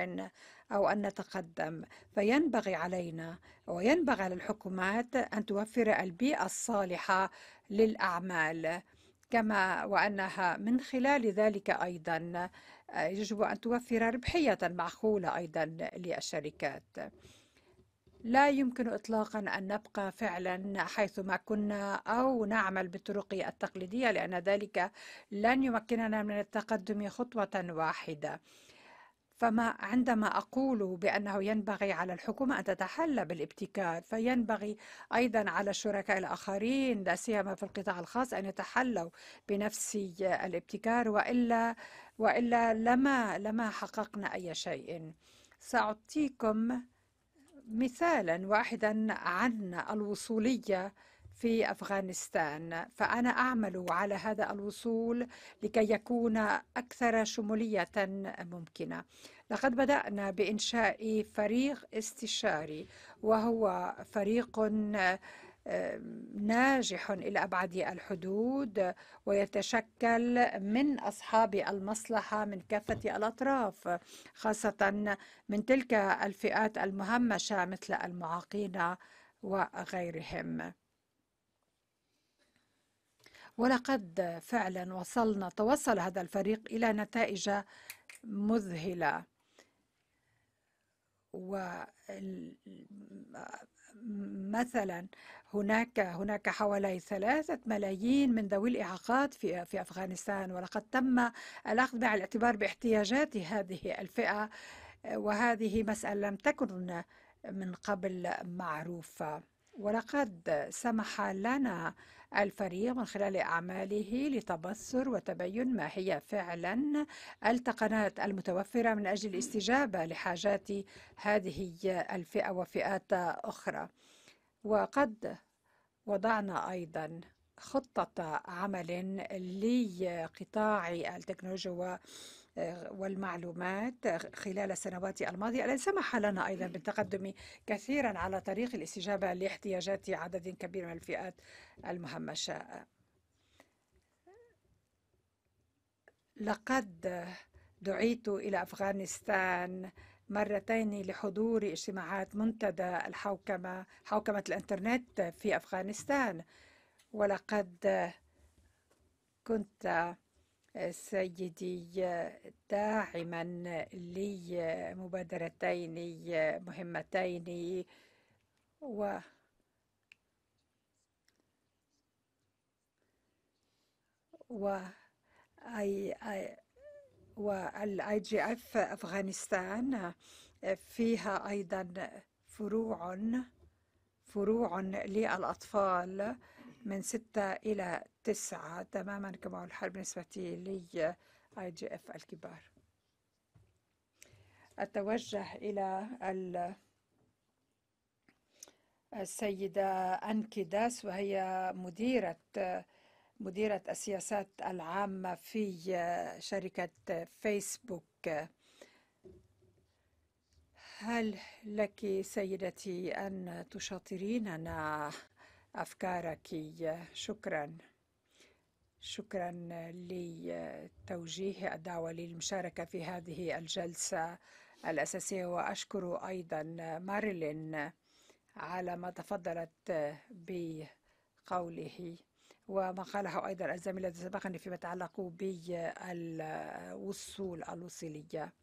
أو أن نتقدم. فينبغي علينا وينبغي على الحكومات أن توفر البيئة الصالحة للأعمال كما وأنها من خلال ذلك أيضا يجب أن توفر ربحية معقولة أيضا للشركات. لا يمكن إطلاقا أن نبقى فعلا حيثما كنا أو نعمل بالطرق التقليدية لأن ذلك لن يمكننا من التقدم خطوة واحدة. فما عندما أقول بأنه ينبغي على الحكومة أن تتحلى بالابتكار فينبغي أيضا على الشركاء الآخرين لا سيما في القطاع الخاص أن يتحلوا بنفس الابتكار وإلا وإلا لما لما حققنا أي شيء. سأعطيكم مثالا واحدا عن الوصولية في أفغانستان. فأنا أعمل على هذا الوصول لكي يكون أكثر شمولية ممكنة. لقد بدأنا بإنشاء فريق استشاري وهو فريق ناجح إلى أبعد الحدود ويتشكل من أصحاب المصلحة من كافة الأطراف خاصة من تلك الفئات المهمشة مثل المعاقين وغيرهم. ولقد فعلا وصلنا توصل هذا الفريق إلى نتائج مذهلة. ومثلا هناك هناك حوالي ثلاثة ملايين من ذوي الإعاقات في في أفغانستان ولقد تم الأخذ بعين الاعتبار باحتياجات هذه الفئة. وهذه مسألة لم تكن من قبل معروفة. ولقد سمح لنا الفريق من خلال أعماله لتبصر وتبين ما هي فعلا التقنات المتوفرة من أجل الاستجابة لحاجات هذه الفئة وفئات أخرى. وقد وضعنا أيضا خطة عمل لقطاع التكنولوجيا والمعلومات خلال السنوات الماضية. الذي سمح لنا أيضا بالتقدم كثيرا على طريق الاستجابة لاحتياجات عدد كبير من الفئات المهمشة لقد دعيت إلى أفغانستان مرتين لحضور اجتماعات منتدى الحوكمة حوكمة الإنترنت في أفغانستان. ولقد كنت سيدي داعما لمبادرتين مهمتين و و آي آي والاي جي إف أفغانستان فيها أيضا فروع فروع للأطفال من ستة إلى تسعة تماما كما هو الحال بالنسبة ل IGF الكبار. أتوجه إلى السيدة أنكي داس وهي مديرة مديرة السياسات العامة في شركة فيسبوك. هل لك سيدتي أن تشاطريننا أفكارك شكرا. شكرا لتوجيه الدعوة للمشاركة في هذه الجلسة الأساسية وأشكر أيضا مارلين على ما تفضلت بقوله. وما قاله أيضا الزميلة سبقني فيما يتعلق بالوصول الوصولية.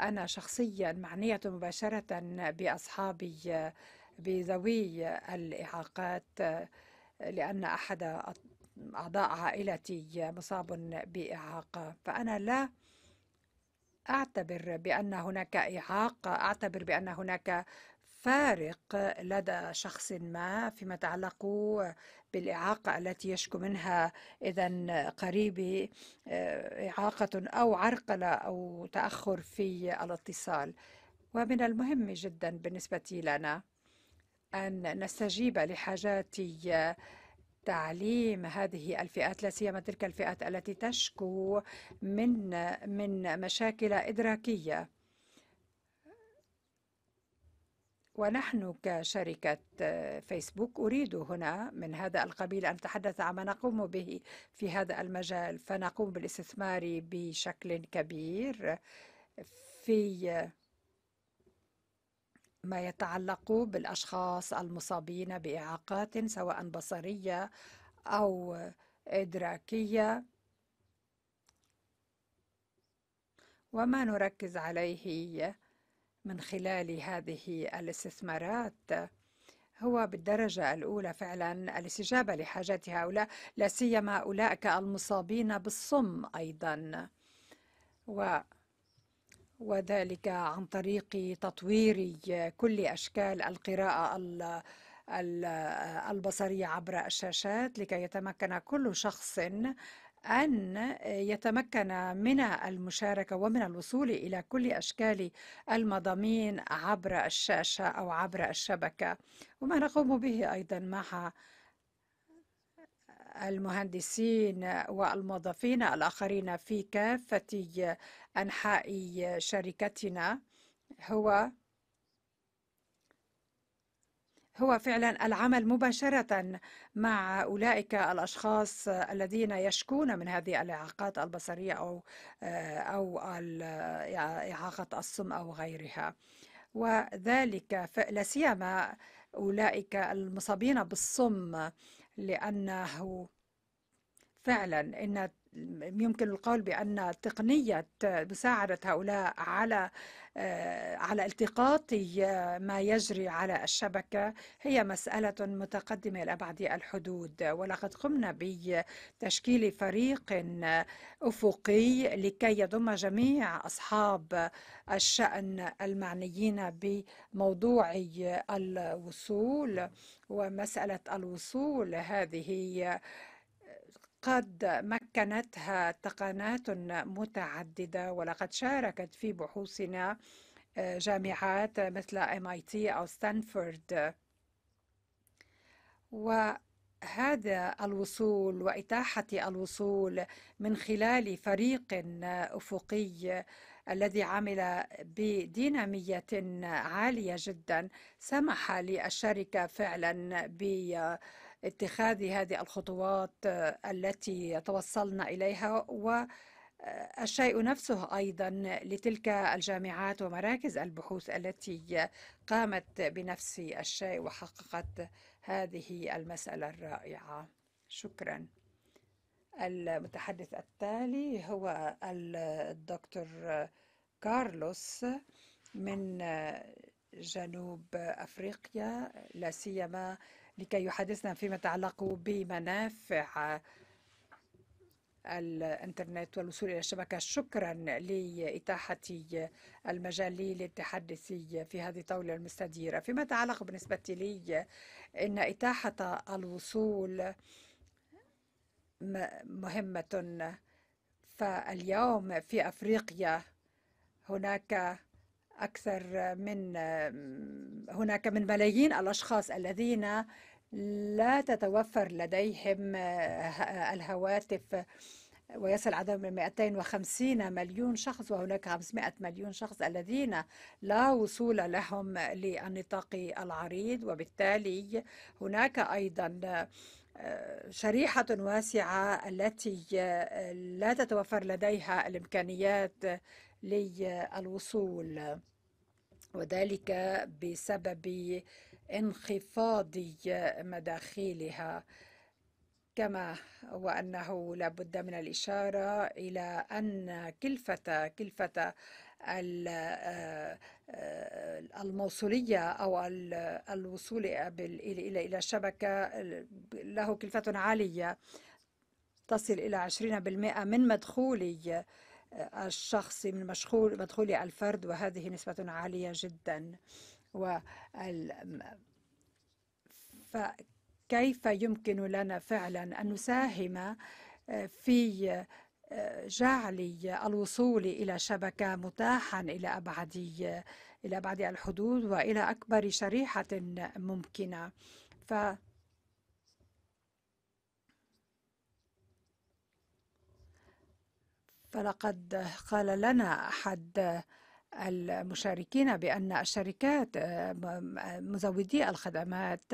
أنا شخصيا معنية مباشرة بأصحابي بذوي الإعاقات لأن أحد أعضاء عائلتي مصاب بإعاقة. فأنا لا أعتبر بأن هناك إعاقة أعتبر بأن هناك فارق لدى شخص ما فيما يتعلق بالإعاقة التي يشكو منها. إذا قريبي إعاقة أو عرقلة أو تأخر في الاتصال. ومن المهم جدا بالنسبة لنا أن نستجيب لحاجات تعليم هذه الفئات لا سيما تلك الفئات التي تشكو من من مشاكل إدراكية. ونحن كشركة فيسبوك أريد هنا من هذا القبيل أن نتحدث عما نقوم به في هذا المجال فنقوم بالاستثمار بشكل كبير في ما يتعلق بالأشخاص المصابين بإعاقات سواء بصرية أو إدراكية. وما نركز عليه من خلال هذه الاستثمارات. هو بالدرجة الأولى فعلا الاستجابة لحاجات هؤلاء لا سيما أولئك المصابين بالصم أيضا. و وذلك عن طريق تطوير كل أشكال القراءة البصرية عبر الشاشات لكي يتمكن كل شخص أن يتمكن من المشاركة ومن الوصول إلى كل أشكال المضامين عبر الشاشة أو عبر الشبكة. وما نقوم به أيضا مع المهندسين والموظفين الآخرين في كافة أنحاء شركتنا هو هو فعلا العمل مباشرة مع أولئك الأشخاص الذين يشكون من هذه الإعاقات البصرية أو أو إعاقة الصم أو غيرها. وذلك لا سيما أولئك المصابين بالصم لأنه فعلا إن يمكن القول بأن تقنية مساعدة هؤلاء على على التقاط ما يجري على الشبكة هي مسألة متقدمة إلى أبعد الحدود. ولقد قمنا بتشكيل فريق أفقي لكي يضم جميع أصحاب الشأن المعنيين بموضوع الوصول. ومسألة الوصول هذه قد مكنتها تقنات متعددة ولقد شاركت في بحوثنا آه، جامعات مثل MIT أو ستانفورد وهذا الوصول وإتاحة الوصول من خلال فريق أفقي الذي عمل بدينامية عالية جدا سمح للشركة فعلا ب اتخاذ هذه الخطوات التي توصلنا إليها والشيء نفسه أيضا لتلك الجامعات ومراكز البحوث التي قامت بنفس الشيء وحققت هذه المسألة الرائعة. شكرا. المتحدث التالي هو الدكتور كارلوس من جنوب أفريقيا لا سيما لكي يحدثنا فيما يتعلق بمنافع الإنترنت والوصول إلى الشبكة. شكرا لإتاحة المجال لي للتحدث في هذه الطاولة المستديرة. فيما يتعلق بالنسبة لي إن إتاحة الوصول مهمة. فاليوم في أفريقيا هناك أكثر من هناك من ملايين الأشخاص الذين لا تتوفر لديهم الهواتف ويصل عددهم إلى 250 مليون شخص وهناك 500 مليون شخص الذين لا وصول لهم للنطاق العريض. وبالتالي هناك أيضا شريحة واسعة التي لا تتوفر لديها الإمكانيات للوصول. وذلك بسبب انخفاض مداخيلها كما وأنه لا بد من الإشارة إلى أن كلفة كلفة الموصولية أو الوصول إلى إلى الشبكة له كلفة عالية تصل إلى 20% من مدخول الشخص من مدخول الفرد وهذه نسبة عالية جدا. و فكيف يمكن لنا فعلا أن نساهم في جعل الوصول إلى شبكة متاحا إلى أبعد إلى أبعد الحدود وإلى أكبر شريحة ممكنة. ف فلقد قال لنا أحد المشاركين بأن الشركات مزودي الخدمات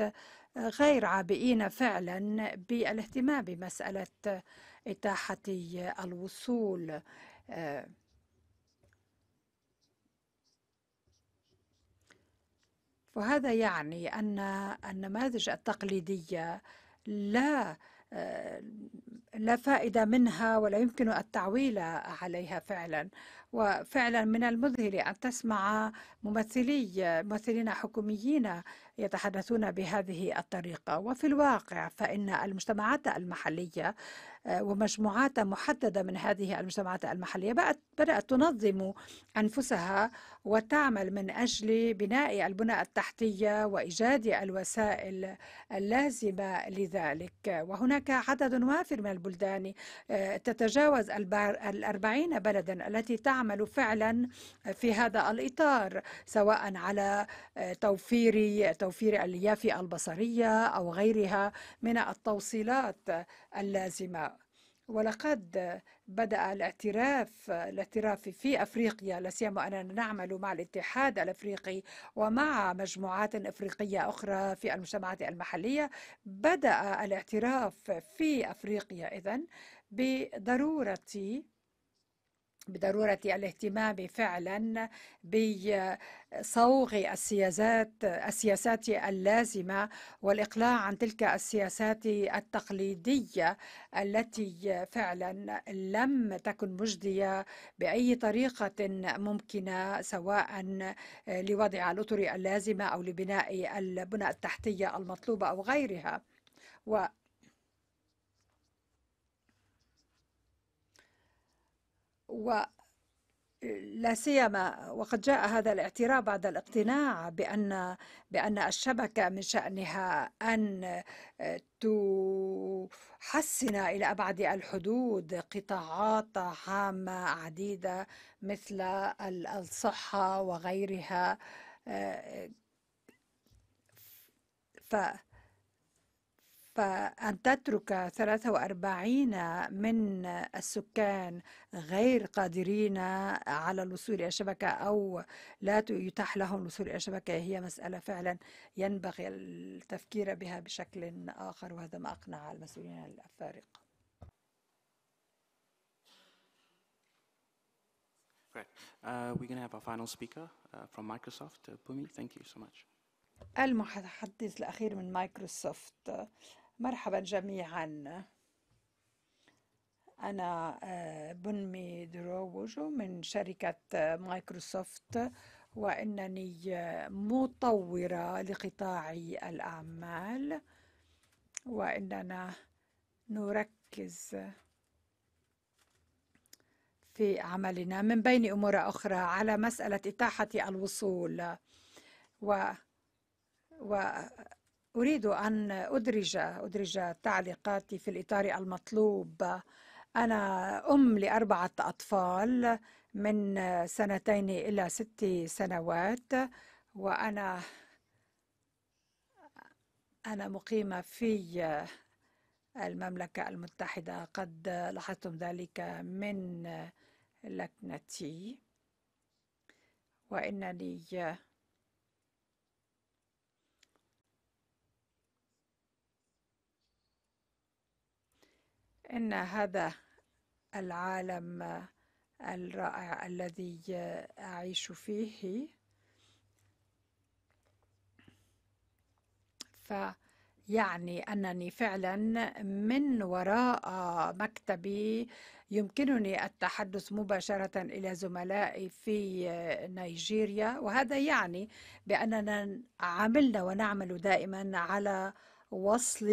غير عابئين فعلا بالاهتمام بمسألة إتاحة الوصول. وهذا يعني أن النماذج التقليدية لا لا فائدة منها ولا يمكن التعويل عليها فعلا. وفعلا من المذهل أن تسمع ممثلي ممثلين حكوميين يتحدثون بهذه الطريقة. وفي الواقع فإن المجتمعات المحلية ومجموعات محددة من هذه المجتمعات المحلية. بدأت تنظم أنفسها وتعمل من أجل بناء البنى التحتية وإيجاد الوسائل اللازمة لذلك. وهناك عدد وافر من البلدان تتجاوز الأربعين بلدا التي تعمل فعلا في هذا الإطار سواء على توفير توفير الياف البصرية أو غيرها من التوصيلات. اللازمة. ولقد بدأ الاعتراف الاعتراف في أفريقيا لا سيما أننا نعمل مع الاتحاد الأفريقي ومع مجموعات أفريقية أخرى في المجتمعات المحلية. بدأ الاعتراف في أفريقيا إذن بضرورة بضرورة الاهتمام فعلا بصوغ السياسات السياسات اللازمة والإقلاع عن تلك السياسات التقليدية التي فعلا لم تكن مجدية بأي طريقة ممكنة سواء لوضع الأطر اللازمة أو لبناء البنى التحتية المطلوبة أو غيرها. و و لا سيما وقد جاء هذا الاعتراف بعد الاقتناع بأن بأن الشبكة من شأنها أن تحسن إلى أبعد الحدود قطاعات عامة عديدة مثل الصحة وغيرها ف فأن تترك 43 من السكان غير قادرين على الوصول إلى الشبكة أو لا يتاح لهم الوصول إلى الشبكة هي مسألة فعلا ينبغي التفكير بها بشكل آخر وهذا ما أقنع المسؤولين الأفارقة Great. Uh, we're going to have our final speaker uh, from Microsoft, uh. Thank you so much. المتحدث الأخير من مايكروسوفت مرحبا جميعا. أنا آه، بنمي درووجو من شركة مايكروسوفت وإنني مطورة لقطاع الأعمال وإننا نركز في عملنا من بين أمور أخرى على مسألة إتاحة الوصول و و أريد أن أدرج أدرج تعليقاتي في الإطار المطلوب. أنا أم لأربعة أطفال من سنتين إلى ست سنوات وأنا أنا مقيمة في المملكة المتحدة. قد لاحظتم ذلك من لكنتي وإنني إن هذا العالم الرائع الذي أعيش فيه. فيعني أنني فعلا من وراء مكتبي يمكنني التحدث مباشرة إلى زملائي في نيجيريا. وهذا يعني بأننا عملنا ونعمل دائما على وصل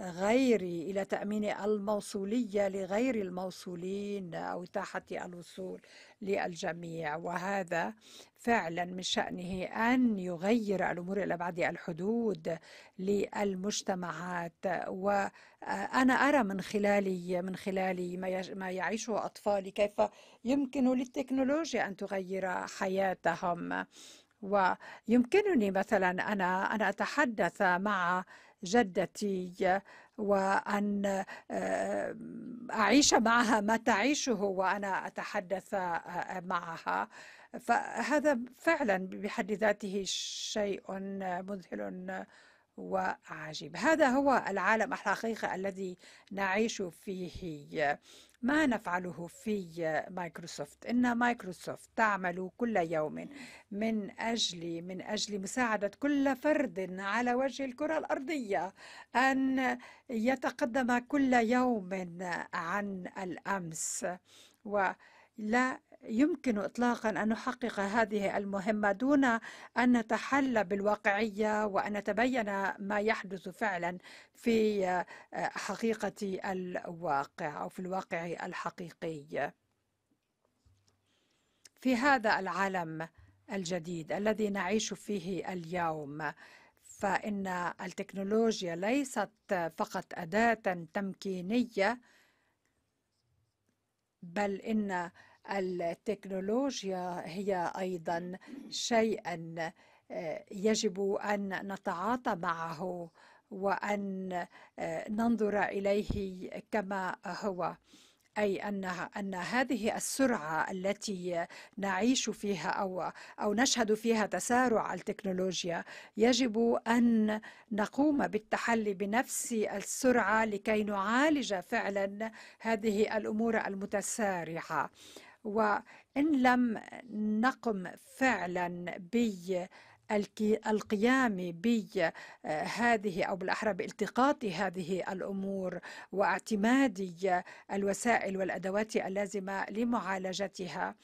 غيري إلى تأمين الموصولية لغير الموصولين أو إتاحة الوصول للجميع وهذا فعلا من شأنه أن يغير الأمور إلى بعد الحدود للمجتمعات. وأنا أرى من خلال من خلال ما يعيشه أطفالي كيف يمكن للتكنولوجيا أن تغير حياتهم. ويمكنني مثلا أنا أنا أتحدث مع جدتي وأن آه، أعيش معها ما تعيشه وأنا أتحدث آه، معها. فهذا فعلا بحد ذاته شيء مذهل وعجيب هذا هو العالم الحقيقي الذي نعيش فيه. ما نفعله في مايكروسوفت؟ إن مايكروسوفت تعمل كل يوم من أجل من أجل مساعدة كل فرد على وجه الكرة الأرضية أن يتقدم كل يوم عن الأمس. ولا يمكن إطلاقا أن نحقق هذه المهمة دون أن نتحلى بالواقعية وأن نتبين ما يحدث فعلا في آه، حقيقة الواقع أو في الواقع الحقيقي. في هذا العالم الجديد الذي نعيش فيه اليوم فإن التكنولوجيا ليست فقط أداة تمكينية بل إن التكنولوجيا هي أيضا شيئا آه، يجب أن نتعاطى معه وأن آه، ننظر إليه كما هو. أي أن أن هذه السرعة التي نعيش فيها أو أو نشهد فيها تسارع التكنولوجيا يجب أن نقوم بالتحلي بنفس السرعة لكي نعالج فعلا هذه الأمور المتسارعة. وإن لم نقم فعلا بالقيام بهذه أو بالأحرى بالتقاط هذه الأمور واعتماد الوسائل والأدوات اللازمة لمعالجتها.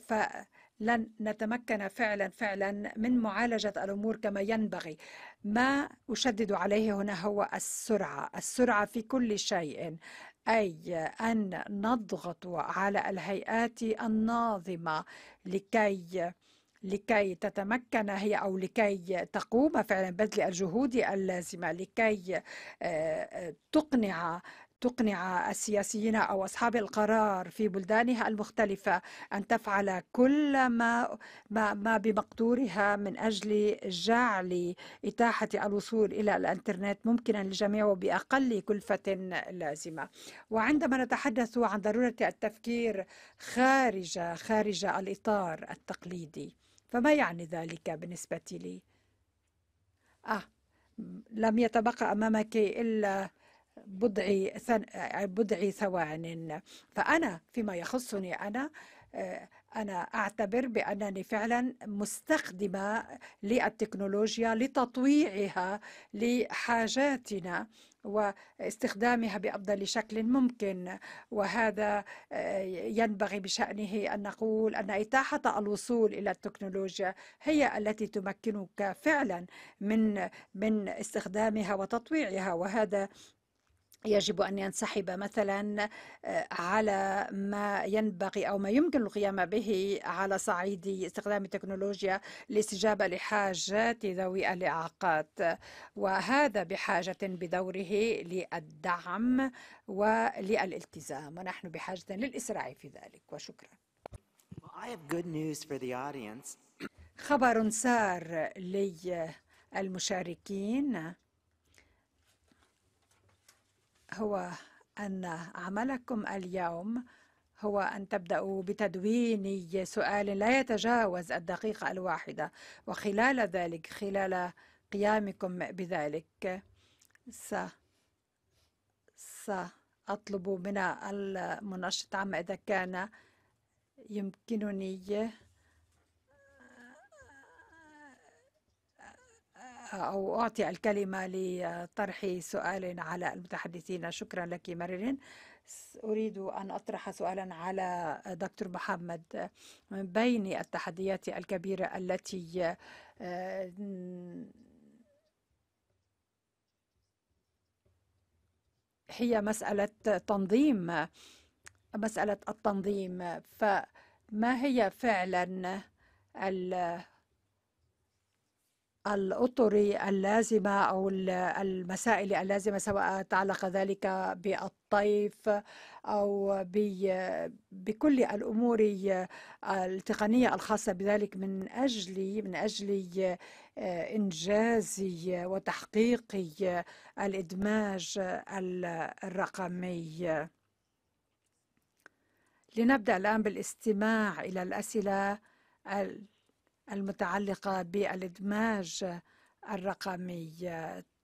فلن نتمكن فعلا فعلا من معالجة الأمور كما ينبغي. ما أشدد عليه هنا هو السرعة السرعة في كل شيء. أي أن نضغط على الهيئات الناظمة لكي لكي تتمكن هي أو لكي تقوم فعلا بذل الجهود اللازمة لكي آه، تقنع تقنع السياسيين أو أصحاب القرار في بلدانها المختلفة أن تفعل كل ما ما, ما بمقدورها من أجل جعل إتاحة الوصول إلى الإنترنت ممكنا للجميع وبأقل كلفة لازمة. وعندما نتحدث عن ضرورة التفكير خارج خارج الإطار التقليدي فما يعني ذلك بالنسبة لي؟ آه لم يتبقى أمامك إلا بضع بضع ثوان. فأنا فيما يخصني أنا آه، أنا أعتبر بأنني فعلا مستخدمة للتكنولوجيا لتطويعها لحاجاتنا واستخدامها بأفضل شكل ممكن. وهذا آه، ينبغي بشأنه أن نقول أن إتاحة الوصول إلى التكنولوجيا هي التي تمكنك فعلا من من استخدامها وتطويعها. وهذا يجب أن ينسحب مثلا آه، على ما ينبغي أو ما يمكن القيام به على صعيد استخدام التكنولوجيا لاستجابة لحاجات ذوي الإعاقات. وهذا بحاجة بدوره للدعم وللالتزام. ونحن بحاجة للإسراع في ذلك. وشكرا. خبر سار للمشاركين هو أن عملكم اليوم هو أن تبدأوا بتدوين سؤال لا يتجاوز الدقيقة الواحدة وخلال ذلك خلال قيامكم بذلك س سأطلب من المنشط عما إذا كان يمكنني أو أعطي الكلمة لطرح سؤال على المتحدثين. شكرا لك مارلين أريد أن أطرح سؤالا على دكتور محمد. من بين التحديات الكبيرة التي هي مسألة تنظيم مسألة التنظيم فما هي فعلا الأطر اللازمة أو المسائل اللازمة سواء تعلق ذلك بالطيف أو بكل الأمور التقنية الخاصة بذلك من أجل من أجل إنجاز وتحقيق الإدماج الرقمي. لنبدأ الآن بالاستماع إلى الأسئلة المتعلقة بالإدماج الرقمي.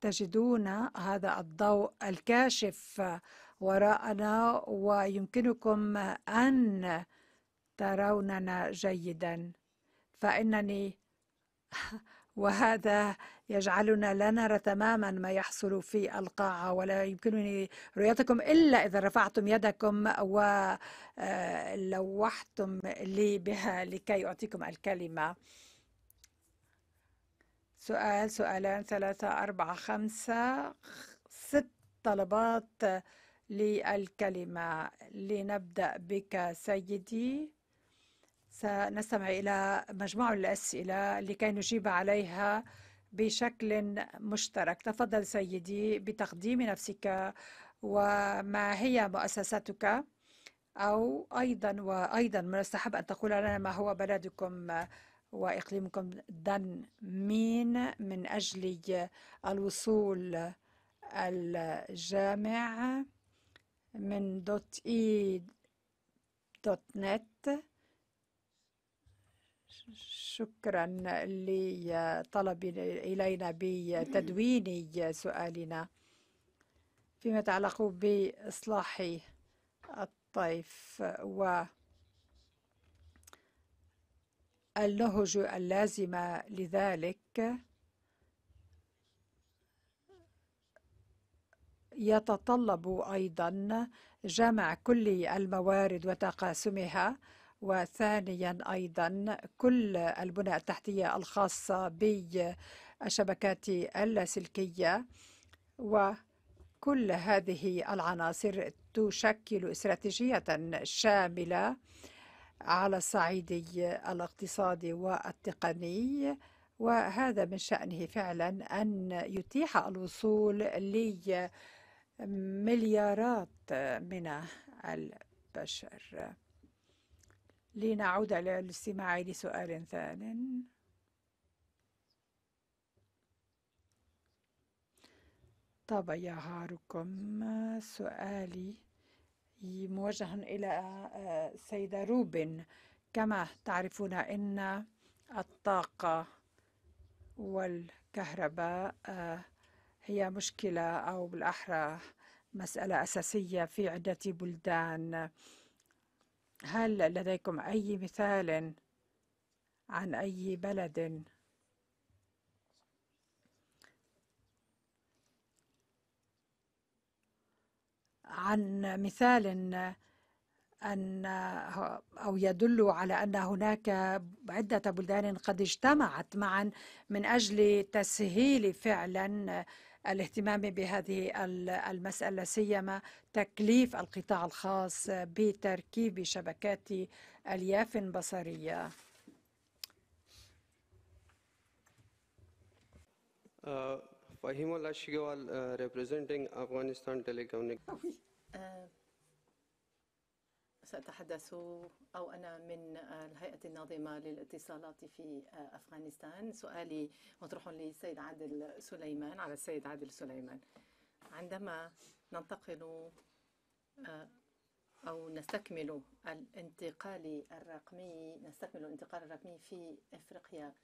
تجدون هذا الضوء الكاشف وراءنا ويمكنكم أن تروننا جيدا. فإنني وهذا يجعلنا لا نرى تماما ما يحصل في القاعة ولا يمكنني رؤيتكم إلا إذا رفعتم يدكم ولوحتم لي بها لكي أعطيكم الكلمة. سؤال سؤالان ثلاثة أربعة خمسة ست طلبات للكلمة. لنبدأ بك سيدي. سنستمع إلى مجموعة من الأسئلة لكي نجيب عليها بشكل مشترك. تفضل سيدي بتقديم نفسك وما هي مؤسستك أو أيضا وأيضا من السحب أن تقول لنا ما هو بلدكم وإقليمكم. دن مين من أجل الوصول الجامع من دوت إي دوت نت شكرا لطلب إلينا بتدوين سؤالنا فيما يتعلق بإصلاح الطيف و النهج اللازمة لذلك يتطلب أيضا جمع كل الموارد وتقاسمها وثانيا أيضا كل البنى التحتية الخاصة بالشبكات اللاسلكية وكل هذه العناصر تشكل استراتيجية شاملة على الصعيد الاقتصادي والتقني. وهذا من شأنه فعلا أن يتيح الوصول لمليارات من البشر. لنعود إلى الاستماع لسؤال ثان. طب يهاركم سؤالي موجه إلى السيدة آه، روبن. كما تعرفون إن الطاقة والكهرباء آه، هي مشكلة أو بالأحرى مسألة أساسية في عدة بلدان. هل لديكم أي مثال عن أي بلد؟ عن مثال أن أو يدل على أن هناك عدة بلدان قد اجتمعت معا من أجل تسهيل فعلا الاهتمام بهذه المسألة سيما تكليف القطاع الخاص بتركيب شبكات ألياف بصرية. فهيم الأشيوال representing Afghanistan Telecommunications سأتحدث أو أنا من الهيئة الناظمة للاتصالات في أفغانستان. سؤالي مطروح للسيد عادل سليمان على السيد عادل سليمان. عندما ننتقل أو نستكمل الانتقال الرقمي نستكمل الانتقال الرقمي في إفريقيا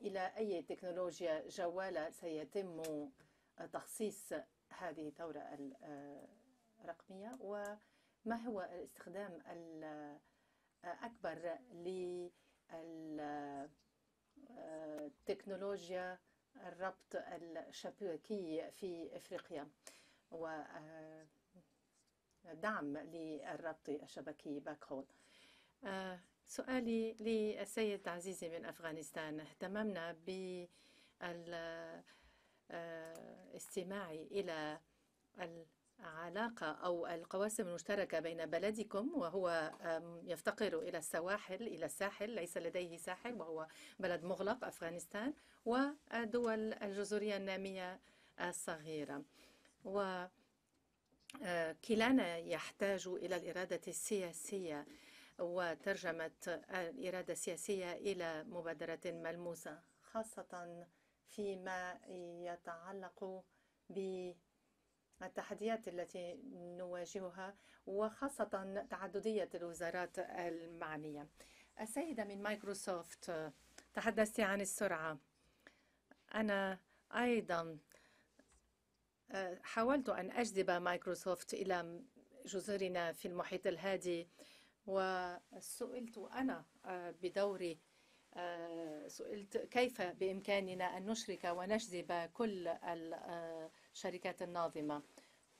إلى أي تكنولوجيا جوالة سيتم تخصيص هذه الثورة الرقمية؟ وما هو الاستخدام الأكبر للتكنولوجيا الربط الشبكي في إفريقيا؟ ودعم للربط الشبكي باك هول. سؤالي للسيد عزيزي من أفغانستان. اهتممنا بالاستماع إلى العلاقة أو القواسم المشتركة بين بلدكم وهو يفتقر إلى السواحل إلى الساحل ليس لديه ساحل وهو بلد مغلق أفغانستان والدول الجزرية النامية الصغيرة. و كلانا يحتاج إلى الإرادة السياسية وترجمة الإرادة السياسية إلى مبادرة ملموسة خاصة فيما يتعلق بالتحديات التي نواجهها وخاصة تعددية الوزارات المعنية. السيدة من مايكروسوفت تحدثت عن السرعة. أنا أيضا حاولت أن أجذب مايكروسوفت إلى جزرنا في المحيط الهادي. وسئلت أنا بدوري سئلت كيف بإمكاننا أن نشرك ونجذب كل الشركات الناظمة؟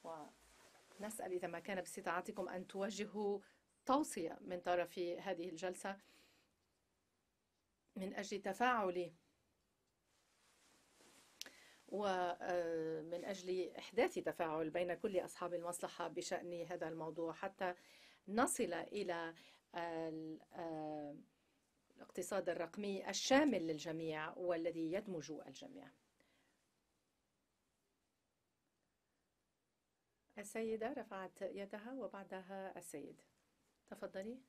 ونسأل إذا ما كان باستطاعتكم أن توجهوا توصية من طرف هذه الجلسة. من أجل تفاعل ومن أجل إحداث تفاعل بين كل أصحاب المصلحة بشأن هذا الموضوع حتى نصل إلى الاقتصاد الرقمي الشامل للجميع والذي يدمج الجميع. السيدة رفعت يدها وبعدها السيد. تفضلي.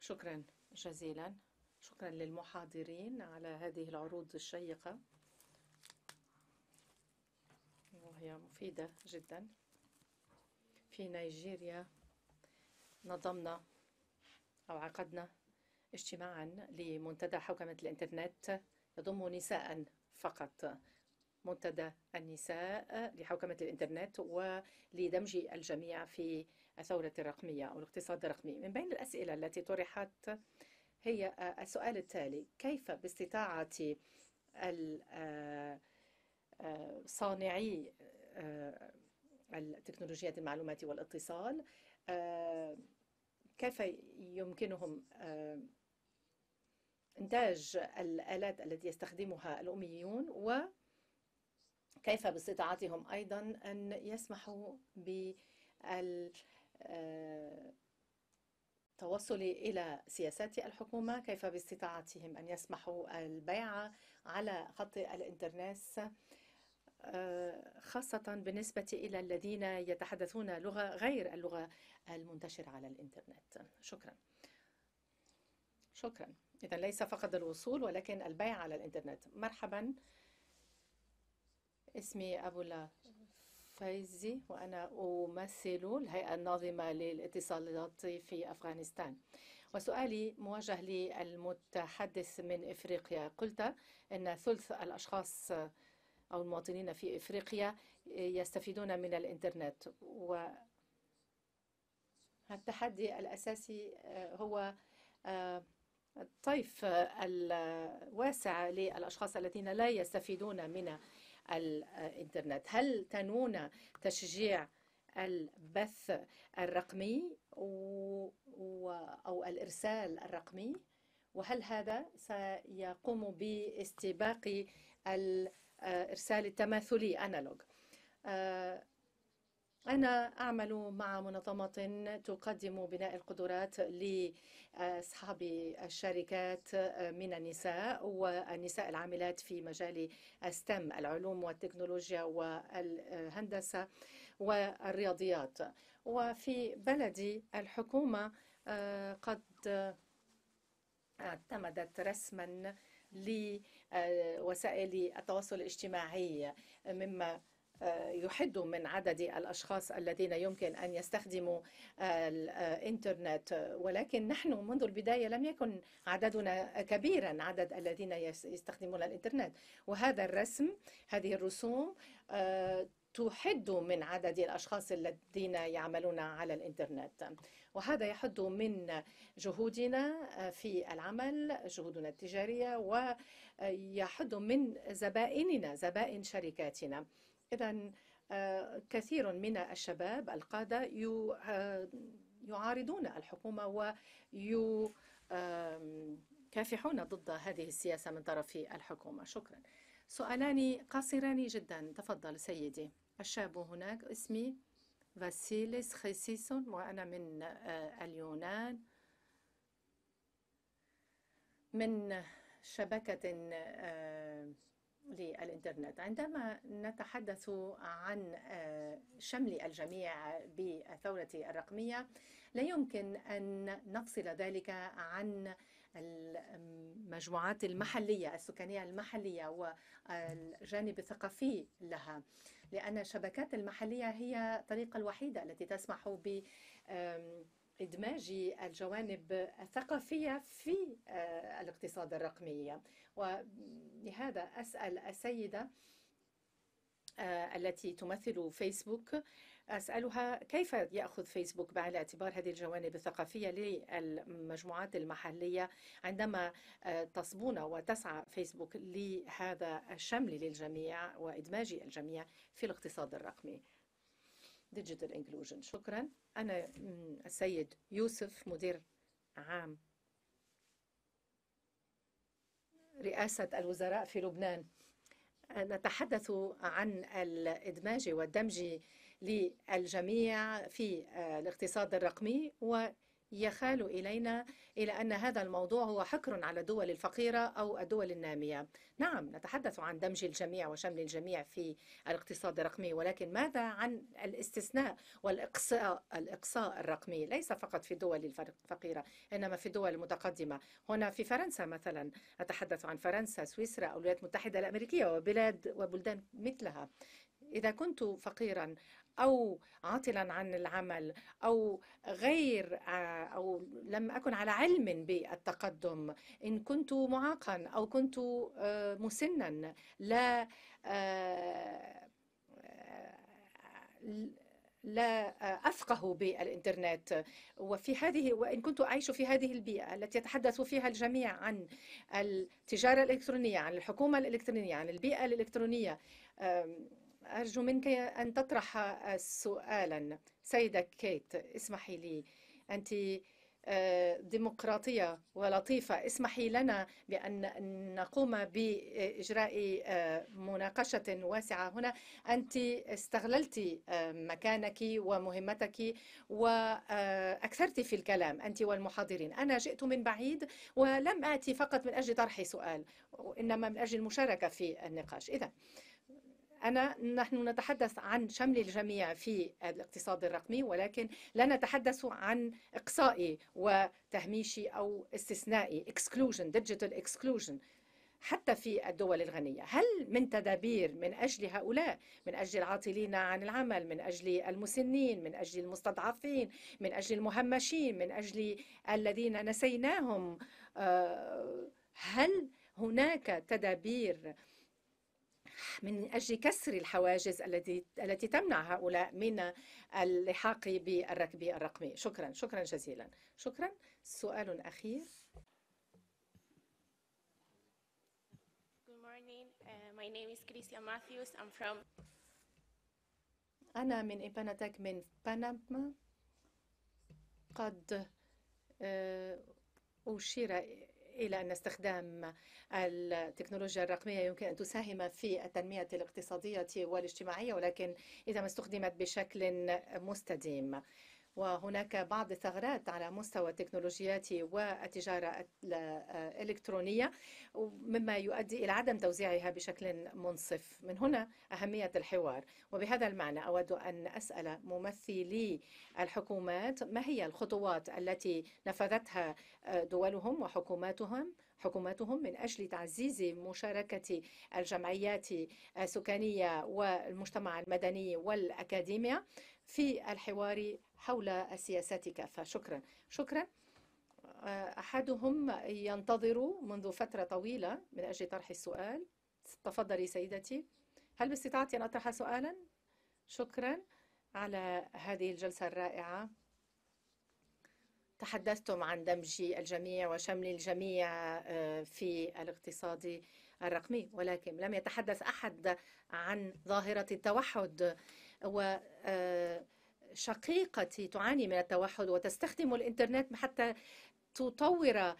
شكرا جزيلا. شكرا للمحاضرين على هذه العروض الشيقة. وهي مفيدة جدا. في نيجيريا نظمنا أو عقدنا اجتماعا لمنتدى حوكمة الإنترنت يضم نساء فقط. منتدى النساء لحوكمة الإنترنت ولدمج الجميع في الثورة الرقمية أو الاقتصاد الرقمي. من بين الأسئلة التي طرحت هي السؤال التالي كيف باستطاعة صانعي التكنولوجيات المعلومات والاتصال كيف يمكنهم إنتاج الآلات التي يستخدمها الأميون وكيف باستطاعتهم أيضا أن يسمحوا بالتوصل إلى سياسات الحكومة؟ كيف باستطاعتهم أن يسمحوا البيع على خط الإنترنت؟ خاصة بالنسبة إلى الذين يتحدثون لغة غير اللغة المنتشرة على الإنترنت. شكرا. شكرا. إذا ليس فقط الوصول ولكن البيع على الإنترنت. مرحبا. اسمي أبو فايزي وأنا أمثل الهيئة الناظمة للاتصالات في أفغانستان. وسؤالي موجه للمتحدث من إفريقيا. قلت أن ثلث الأشخاص أو المواطنين في إفريقيا يستفيدون من الإنترنت. والتحدي الأساسي هو الطيف الواسع للأشخاص الذين لا يستفيدون من الإنترنت. هل تنون تشجيع البث الرقمي أو الإرسال الرقمي؟ وهل هذا سيقوم باستباق إرسال التماثلي أنالوج. أنا أعمل مع منظمة تقدم بناء القدرات لأصحاب الشركات من النساء والنساء العاملات في مجال ستم العلوم والتكنولوجيا والهندسة والرياضيات. وفي بلدي الحكومة قد اعتمدت رسما لوسائل التواصل الاجتماعي مما يحد من عدد الأشخاص الذين يمكن أن يستخدموا الإنترنت ولكن نحن منذ البداية لم يكن عددنا كبيرا عدد الذين يستخدمون الإنترنت. وهذا الرسم هذه الرسوم تحد من عدد الأشخاص الذين يعملون على الإنترنت. وهذا يحد من جهودنا في العمل جهودنا التجارية ويحد من زبائننا زبائن شركاتنا. إذا كثير من الشباب القادة يعارضون الحكومة ويكافحون ضد هذه السياسة من طرف الحكومة. شكرا. سؤالان قصيران جدا. تفضل سيدي. الشاب هناك اسمي فاسيليس خيسيسون وأنا من اليونان. من شبكة للإنترنت. عندما نتحدث عن شمل الجميع بالثورة الرقمية لا يمكن أن نفصل ذلك عن المجموعات المحلية السكانية المحلية والجانب الثقافي لها. لأن الشبكات المحلية هي الطريقة الوحيدة التي تسمح ب إدماج الجوانب الثقافية في الاقتصاد الرقمي. ولهذا أسأل السيدة التي تمثل فيسبوك أسألها كيف يأخذ فيسبوك بعين الاعتبار هذه الجوانب الثقافية للمجموعات المحلية عندما تصبون وتسعى فيسبوك لهذا الشمل للجميع وإدماج الجميع في الاقتصاد الرقمي؟ Digital Inclusion. شكرا. أنا السيد يوسف مدير عام رئاسة الوزراء في لبنان. نتحدث عن الإدماج والدمج للجميع في الاقتصاد الرقمي ويخال إلينا إلى أن هذا الموضوع هو حكر على الدول الفقيرة أو الدول النامية. نعم نتحدث عن دمج الجميع وشمل الجميع في الاقتصاد الرقمي ولكن ماذا عن الاستثناء والإقصاء الإقصاء الرقمي؟ ليس فقط في الدول الفقيرة إنما في الدول المتقدمة. هنا في فرنسا مثلا أتحدث عن فرنسا سويسرا أو الولايات المتحدة الأمريكية وبلاد وبلدان مثلها. إذا كنت فقيرا أو عاطلا عن العمل أو غير أو لم أكن على علم بالتقدم. إن كنت معاقا أو كنت مسنا لا لا أفقه بالإنترنت. وفي هذه وإن كنت أعيش في هذه البيئة التي يتحدث فيها الجميع عن التجارة الإلكترونية عن الحكومة الإلكترونية عن البيئة الإلكترونية أرجو منك أن تطرح سؤالا. سيدة كيت اسمحي لي. أنت ديمقراطية ولطيفة. اسمحي لنا بأن نقوم بإجراء مناقشة واسعة. هنا أنت استغللت مكانك ومهمتك وأكثرت في الكلام أنت والمحاضرين. أنا جئت من بعيد ولم آتي فقط من أجل طرح سؤال إنما من أجل المشاركة في النقاش. إذا أنا نحن نتحدث عن شمل الجميع في الاقتصاد الرقمي ولكن لا نتحدث عن إقصاء وتهميش أو استثناء exclusion digital exclusion حتى في الدول الغنية. هل من تدابير من أجل هؤلاء؟ من أجل العاطلين عن العمل من أجل المسنين من أجل المستضعفين من أجل المهمشين من أجل الذين نسيناهم؟ هل هناك تدابير من أجل كسر الحواجز التي التي تمنع هؤلاء من اللحاق بالركب الرقمي. شكرا شكرا جزيلا. شكرا. سؤال أخير. Good morning. Uh, my name is Matthews. I'm from أنا من إبانتك من بنما. قد أشير إلى أن استخدام التكنولوجيا الرقمية يمكن أن تساهم في التنمية الاقتصادية والاجتماعية ولكن إذا ما استخدمت بشكل مستديم. وهناك بعض الثغرات على مستوى التكنولوجيات والتجارة الإلكترونية مما يؤدي إلى عدم توزيعها بشكل منصف. من هنا أهمية الحوار. وبهذا المعنى أود أن أسأل ممثلي الحكومات ما هي الخطوات التي نفذتها دولهم وحكوماتهم حكوماتهم من أجل تعزيز مشاركة الجمعيات السكانية والمجتمع المدني والأكاديمية في الحوار حول السياسات كافة شكرا. شكرا أحدهم ينتظر منذ فترة طويلة من أجل طرح السؤال. تفضلي سيدتي. هل باستطاعتي أن أطرح سؤالا؟ شكرا. على هذه الجلسة الرائعة. تحدثتم عن دمج الجميع وشمل الجميع في الاقتصاد الرقمي ولكن لم يتحدث أحد عن ظاهرة التوحد وشقيقتي تعاني من التوحد وتستخدم الإنترنت حتى تطور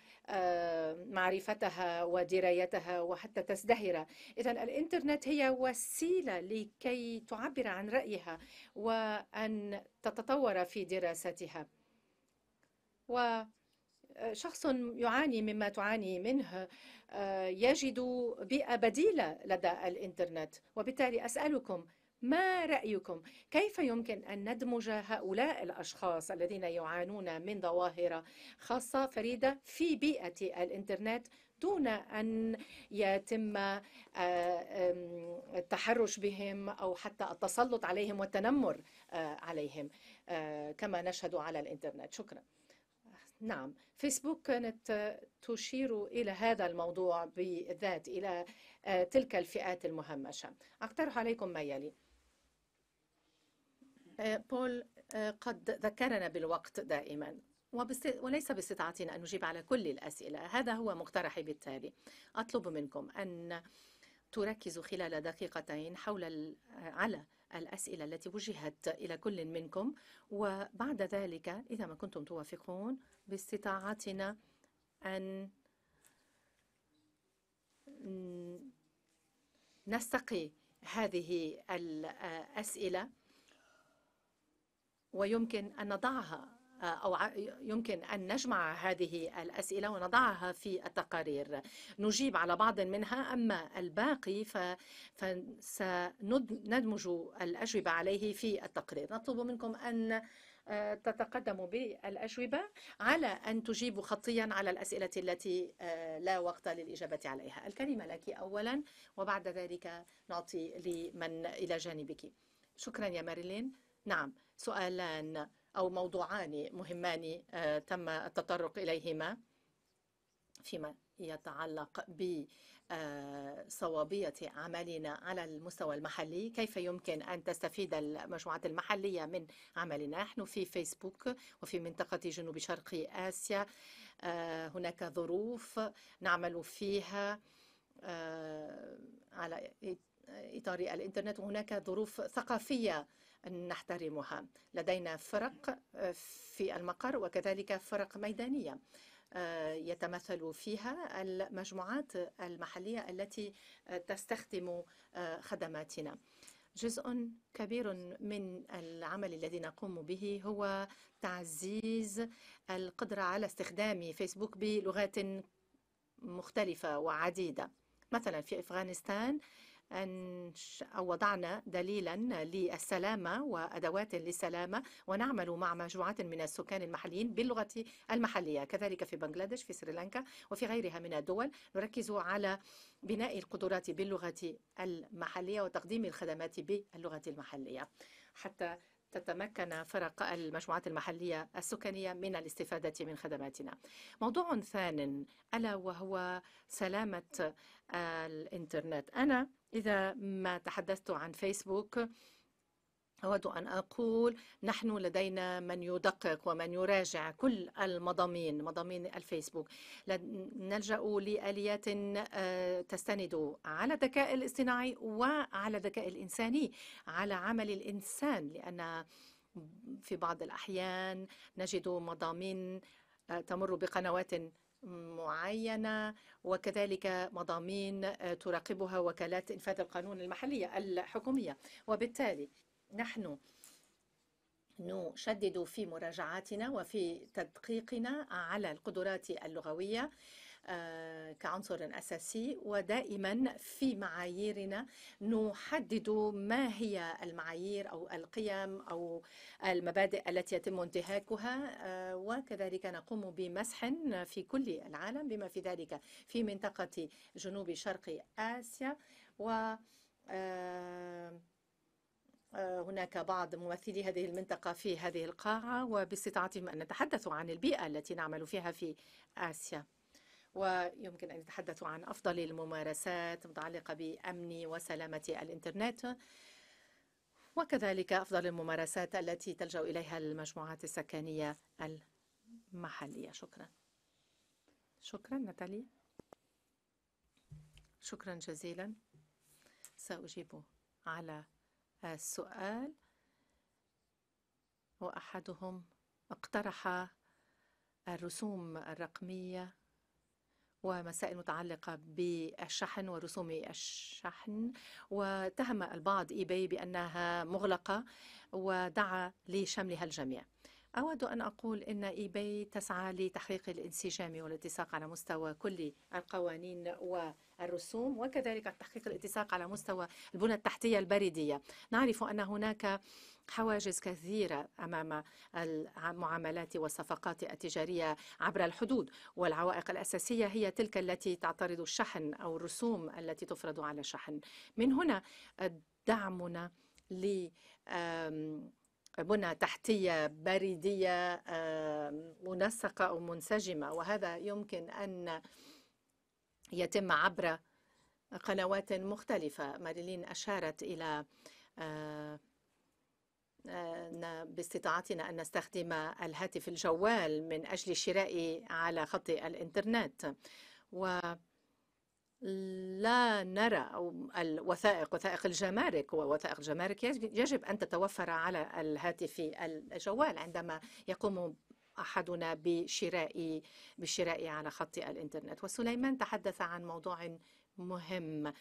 معرفتها ودرايتها وحتى تزدهر. إذا الإنترنت هي وسيلة لكي تعبر عن رأيها وأن تتطور في دراستها. وشخص يعاني مما تعاني منه يجد بيئة بديلة لدى الإنترنت. وبالتالي أسألكم ما رأيكم؟ كيف يمكن أن ندمج هؤلاء الأشخاص الذين يعانون من ظواهر خاصة فريدة في بيئة الإنترنت دون أن يتم التحرش بهم أو حتى التسلط عليهم والتنمر عليهم كما نشهد على الإنترنت. شكرا. نعم فيسبوك كانت تشير إلى هذا الموضوع بالذات إلى تلك الفئات المهمشة. أقترح عليكم ما يلي. بول قد ذكرنا بالوقت دائما وليس باستطاعتنا أن نجيب على كل الأسئلة. هذا هو مقترحي بالتالي. أطلب منكم أن تركزوا خلال دقيقتين حول على الأسئلة التي وجهت إلى كل منكم وبعد ذلك إذا ما كنتم توافقون باستطاعتنا أن نستقي هذه الأسئلة ويمكن أن نضعها أو يمكن أن نجمع هذه الأسئلة ونضعها في التقارير. نجيب على بعض منها أما الباقي فسندمج الأجوبة عليه في التقرير. نطلب منكم أن تتقدموا بالأجوبة على أن تجيبوا خطيا على الأسئلة التي لا وقت للإجابة عليها. الكلمة لك أولا وبعد ذلك نعطي لمن إلى جانبك. شكرا يا ماريلين. نعم سؤالان أو موضوعان مهمان تم التطرق إليهما فيما يتعلق بصوابية عملنا على المستوى المحلي. كيف يمكن أن تستفيد المجموعات المحلية من عملنا؟ نحن في فيسبوك وفي منطقة جنوب شرق آسيا هناك ظروف نعمل فيها على إطار الإنترنت وهناك ظروف ثقافية نحترمها. لدينا فرق في المقر وكذلك فرق ميدانية يتمثل فيها المجموعات المحلية التي تستخدم خدماتنا. جزء كبير من العمل الذي نقوم به هو تعزيز القدرة على استخدام فيسبوك بلغات مختلفة وعديدة. مثلا في أفغانستان أن وضعنا دليلا للسلامة وأدوات للسلامة ونعمل مع مجموعات من السكان المحليين باللغة المحلية كذلك في بنغلاديش في سريلانكا وفي غيرها من الدول. نركز على بناء القدرات باللغة المحلية وتقديم الخدمات باللغة المحلية. حتى تتمكن فرق المجموعات المحلية السكانية من الاستفادة من خدماتنا. موضوع ثان ألا وهو سلامة الإنترنت. أنا إذا ما تحدثت عن فيسبوك أود أن أقول نحن لدينا من يدقق ومن يراجع كل المضامين مضامين الفيسبوك. نلجأ لآليات تستند على الذكاء الاصطناعي وعلى الذكاء الإنساني على عمل الإنسان لأن في بعض الأحيان نجد مضامين تمر بقنوات معينة وكذلك مضامين تراقبها وكالات إنفاذ القانون المحلية الحكومية. وبالتالي نحن نشدد في مراجعاتنا وفي تدقيقنا على القدرات اللغوية كعنصر أساسي. ودائما في معاييرنا نحدد ما هي المعايير أو القيم أو المبادئ التي يتم انتهاكها. وكذلك نقوم بمسح في كل العالم بما في ذلك في منطقة جنوب شرق آسيا. و هناك بعض ممثلي هذه المنطقة في هذه القاعة وباستطاعتهم أن نتحدثوا عن البيئة التي نعمل فيها في آسيا. ويمكن أن يتحدثوا عن أفضل الممارسات المتعلقة بأمن وسلامة الإنترنت. وكذلك أفضل الممارسات التي تلجأ إليها المجموعات السكنية المحلية. شكرا. شكرا ناتالي. شكرا جزيلا. سأجيب على السؤال. وأحدهم اقترح الرسوم الرقمية. ومسائل متعلقة بالشحن ورسوم الشحن واتهم البعض eBay بأنها مغلقة ودعا لشملها الجميع. أود أن أقول أن eBay تسعى لتحقيق الانسجام والاتساق على مستوى كل القوانين والرسوم وكذلك تحقيق الاتساق على مستوى البنى التحتية البريدية. نعرف أن هناك حواجز كثيرة أمام المعاملات والصفقات التجارية عبر الحدود. والعوائق الأساسية هي تلك التي تعترض الشحن أو الرسوم التي تفرض على الشحن من هنا دعمنا ل بنى تحتية بريدية منسقة أو منسجمة. وهذا يمكن أن يتم عبر قنوات مختلفة. ماريلين أشارت إلى باستطاعتنا أن نستخدم الهاتف الجوال من أجل الشراء على خط الإنترنت. و لا نرى الوثائق وثائق الجمارك ووثائق الجمارك يجب أن تتوفر على الهاتف الجوال عندما يقوم أحدنا بشراء بالشراء على خط الإنترنت. وسليمان تحدث عن موضوع مهم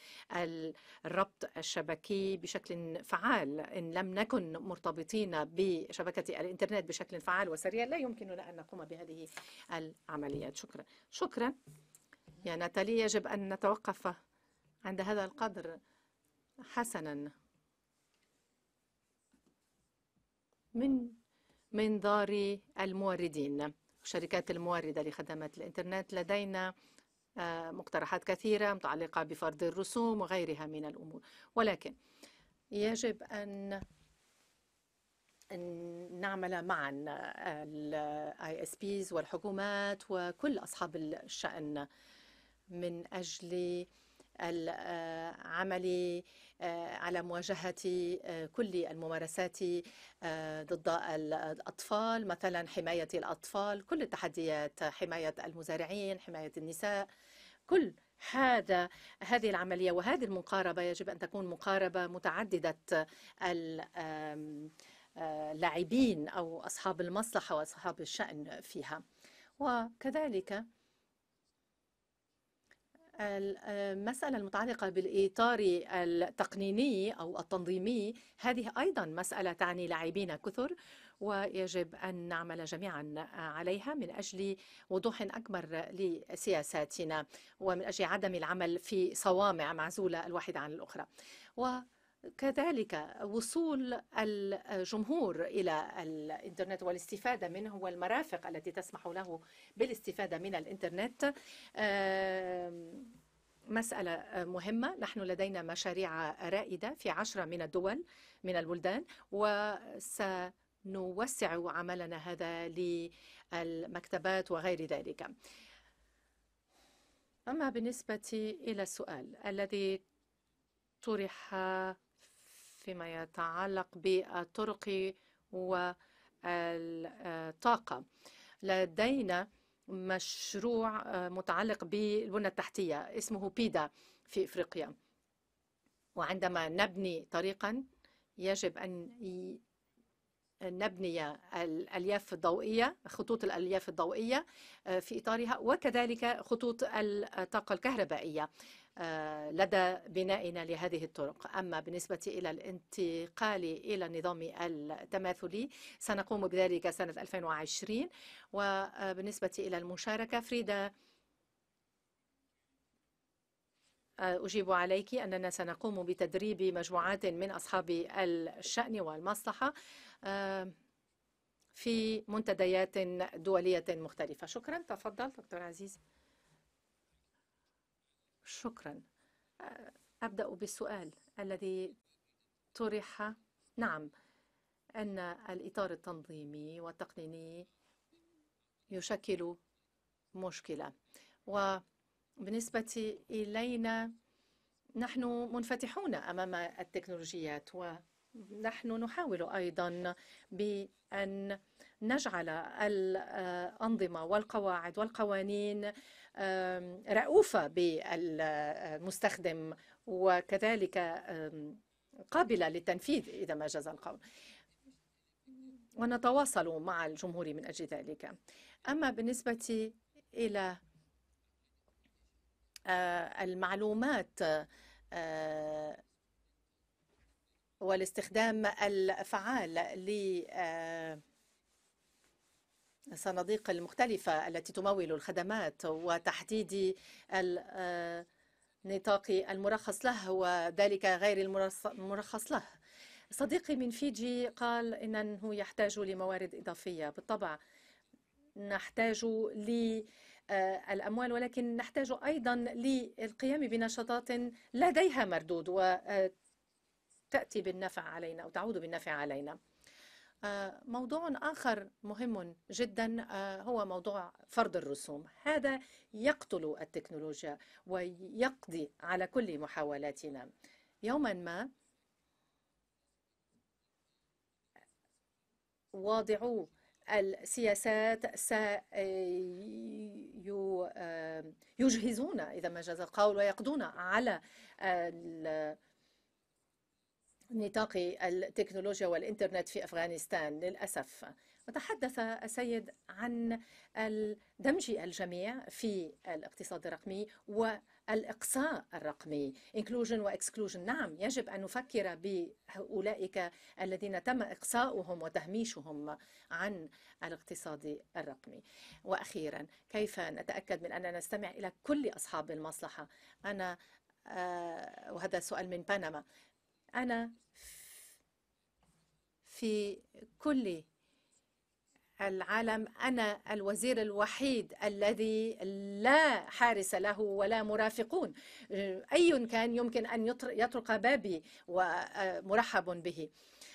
الربط الشبكي بشكل فعال. إن لم نكن مرتبطين بشبكة الإنترنت بشكل فعال وسريع لا يمكننا أن نقوم بهذه العمليات. شكرا. شكرا. يا ناتالي يجب أن نتوقف عند هذا القدر حسنا. من منظار الموردين شركات الموردة لخدمات الإنترنت لدينا مقترحات كثيرة متعلقة بفرض الرسوم وغيرها من الأمور. ولكن يجب أن نعمل معا ال ISPs والحكومات وكل أصحاب الشأن من أجل العمل على مواجهة كل الممارسات ضد الأطفال مثلا حماية الأطفال كل التحديات حماية المزارعين حماية النساء كل هذا هذه العملية وهذه المقاربة يجب أن تكون مقاربة متعددة اللاعبين أو أصحاب المصلحة وأصحاب الشأن فيها. وكذلك المسألة المتعلقة بالإطار التقنيني أو التنظيمي هذه أيضا مسألة تعني لاعبين كثر ويجب أن نعمل جميعا عليها من أجل وضوح أكبر لسياساتنا ومن أجل عدم العمل في صوامع معزولة الواحدة عن الأخرى. وكذلك وصول الجمهور إلى الإنترنت والاستفادة منه والمرافق التي تسمح له بالاستفادة من الإنترنت. مسألة مهمة. نحن لدينا مشاريع رائدة في عشرة من الدول من البلدان وسنوسع عملنا هذا للمكتبات وغير ذلك. أما بالنسبة إلى السؤال الذي طرح فيما يتعلق بالطرق والطاقة. لدينا مشروع متعلق بالبنى التحتية اسمه بيدا في إفريقيا. وعندما نبني طريقا يجب أن نبني الألياف الضوئية خطوط الألياف الضوئية في إطارها وكذلك خطوط الطاقة الكهربائية. لدى بنائنا لهذه الطرق. أما بالنسبة إلى الانتقال إلى النظام التماثلي سنقوم بذلك سنة 2020 وبالنسبة إلى المشاركة فريدة أجيب عليك أننا سنقوم بتدريب مجموعات من أصحاب الشأن والمصلحة في منتديات دولية مختلفة. شكرا. تفضل دكتور عزيز. شكرا. أبدأ بالسؤال الذي طرح. نعم أن الإطار التنظيمي والتقنيني يشكل مشكلة. وبالنسبة إلينا نحن منفتحون أمام التكنولوجيات ونحن نحاول أيضا بأن نجعل الأنظمة والقواعد والقوانين رؤوفة بالمستخدم وكذلك قابلة للتنفيذ إذا ما جاز القول. ونتواصل مع الجمهور من أجل ذلك. أما بالنسبة إلى المعلومات والاستخدام الفعال الصناديق المختلفة التي تمول الخدمات وتحديد النطاق المرخص له وذلك غير المرخص له. صديقي من فيجي قال إنه يحتاج لموارد إضافية. بالطبع نحتاج للأموال ولكن نحتاج أيضا للقيام بنشاطات لديها مردود وتأتي بالنفع علينا أو تعود بالنفع علينا. موضوع آخر مهم جدا هو موضوع فرض الرسوم. هذا يقتل التكنولوجيا ويقضي على كل محاولاتنا. يوما ما واضعو السياسات سيجهزون إذا ما جاز القول ويقضون على نطاق التكنولوجيا والإنترنت في أفغانستان للأسف. وتحدث السيد عن دمج الجميع في الاقتصاد الرقمي والإقصاء الرقمي. Inclusion وexclusion نعم يجب أن نفكر بأولئك الذين تم إقصاؤهم وتهميشهم عن الاقتصاد الرقمي. وأخيرا كيف نتأكد من أننا نستمع إلى كل أصحاب المصلحة؟ أنا وهذا سؤال من بنما. أنا في كل العالم أنا الوزير الوحيد الذي لا حارس له ولا مرافقون. أي كان يمكن أن يطرق بابي ومرحب به.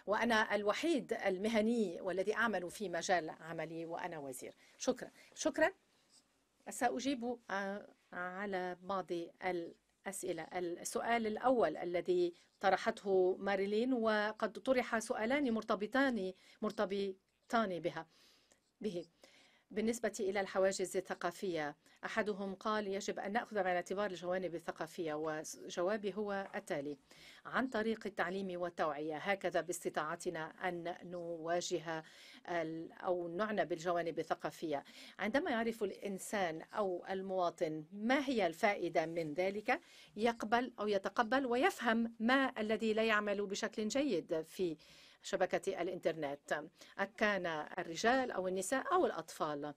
وأنا الوحيد المهني والذي أعمل في مجال عملي وأنا وزير. شكرا. شكرا. سأجيب على بعض الأسئلة السؤال الأول الذي طرحته ماريلين وقد طرح سؤالان مرتبطان مرتبطان بها به. بالنسبة إلى الحواجز الثقافية أحدهم قال يجب أن نأخذ بعين الاعتبار الجوانب الثقافية وجوابي هو التالي عن طريق التعليم والتوعية. هكذا باستطاعتنا أن نواجه أو نعنى بالجوانب الثقافية. عندما يعرف الإنسان أو المواطن ما هي الفائدة من ذلك يقبل أو يتقبل ويفهم ما الذي لا يعمل بشكل جيد في شبكة الإنترنت. كان الرجال أو النساء أو الأطفال.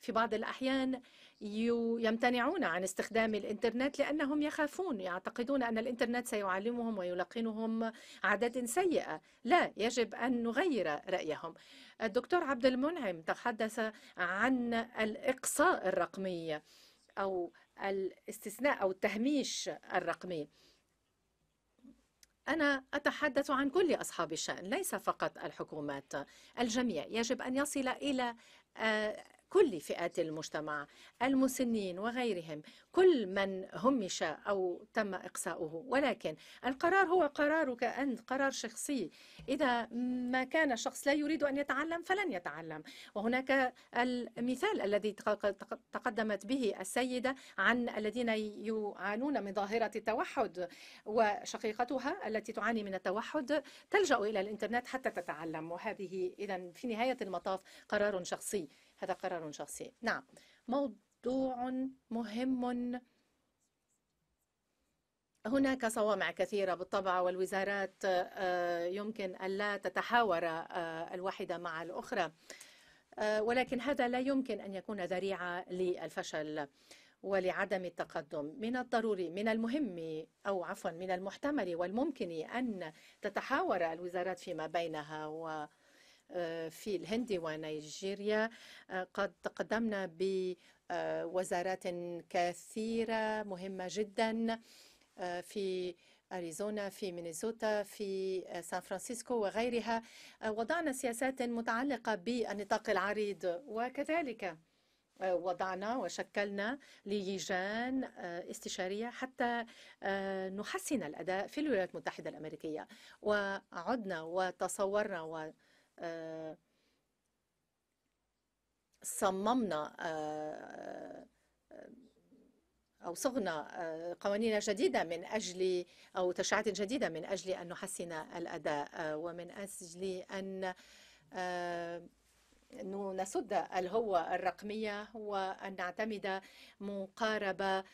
في بعض الأحيان يمتنعون عن استخدام الإنترنت لأنهم يخافون يعتقدون أن الإنترنت سيعلمهم ويلقنهم عادات سيئة. لا يجب أن نغير رأيهم. الدكتور عبد المنعم تحدث عن الإقصاء الرقمي أو الاستثناء أو التهميش الرقمي. أنا أتحدث عن كل أصحاب الشأن ليس فقط الحكومات الجميع. يجب أن يصل إلى كل فئات المجتمع المسنين وغيرهم كل من همش أو تم إقصاؤه. ولكن القرار هو قرارك أنت قرار شخصي. إذا ما كان الشخص لا يريد أن يتعلم فلن يتعلم. وهناك المثال الذي تقدمت به السيدة عن الذين يعانون من ظاهرة التوحد وشقيقتها التي تعاني من التوحد. تلجأ إلى الإنترنت حتى تتعلم. وهذه إذا في نهاية المطاف قرار شخصي. هذا قرار شخصي. نعم. موضوع مهم. هناك صوامع كثيرة بالطبع والوزارات يمكن ألا تتحاور الواحدة مع الأخرى ولكن هذا لا يمكن أن يكون ذريعة للفشل ولعدم التقدم. من الضروري من المهم أو عفوا من المحتمل والممكن أن تتحاور الوزارات فيما بينها و في الهند ونيجيريا. قد تقدمنا بوزارات كثيرة مهمة جدا في أريزونا في مينيسوتا في سان فرانسيسكو وغيرها. وضعنا سياسات متعلقة بالنطاق العريض. وكذلك وضعنا وشكلنا لجان استشارية حتى نحسن الأداء في الولايات المتحدة الأمريكية. وعدنا وتصورنا و صممنا أو صغنا قوانين جديدة من أجل أو تشريعات جديدة من أجل أن نحسن الأداء ومن أجل أن نسد الهوة الرقمية وأن نعتمد مقاربة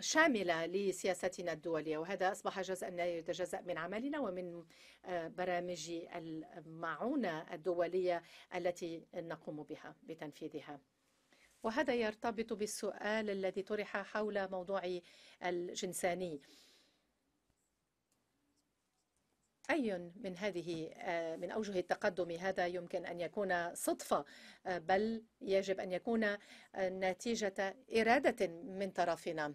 شاملة لسياستنا الدولية. وهذا أصبح جزءا لا يتجزأ من عملنا ومن برامج المعونة الدولية التي نقوم بها بتنفيذها. وهذا يرتبط بالسؤال الذي طرح حول موضوع الجنساني. أي من هذه من أوجه التقدم هذا يمكن أن يكون صدفة بل يجب أن يكون نتيجة إرادة من طرفنا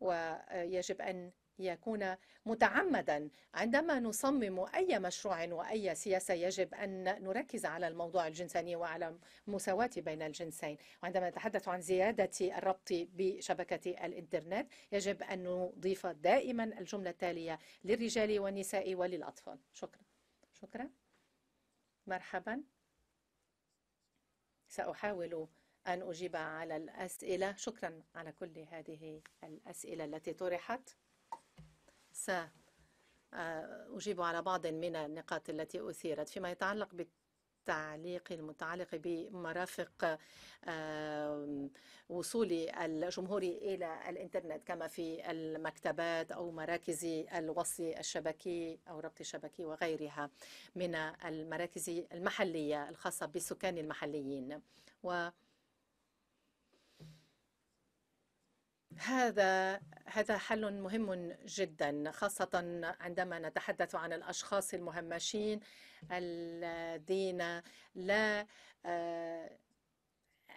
ويجب أن يكون متعمدا عندما نصمم أي مشروع وأي سياسة يجب أن نركز على الموضوع الجنساني وعلى المساواة بين الجنسين. وعندما نتحدث عن زيادة الربط بشبكة الإنترنت يجب أن نضيف دائما الجملة التالية للرجال والنساء وللأطفال. شكرا. شكرا. مرحبا. سأحاول أن أجيب على الأسئلة. شكرا على كل هذه الأسئلة التي طرحت. سأجيب على بعض من النقاط التي أثيرت فيما يتعلق بالتعليق المتعلق بمرافق وصول الجمهور إلى الإنترنت كما في المكتبات أو مراكز الوصل الشبكي أو ربط الشبكي وغيرها من المراكز المحلية الخاصة بالسكان المحليين. و هذا هذا حل مهم جدا خاصة عندما نتحدث عن الأشخاص المهمشين الذين لا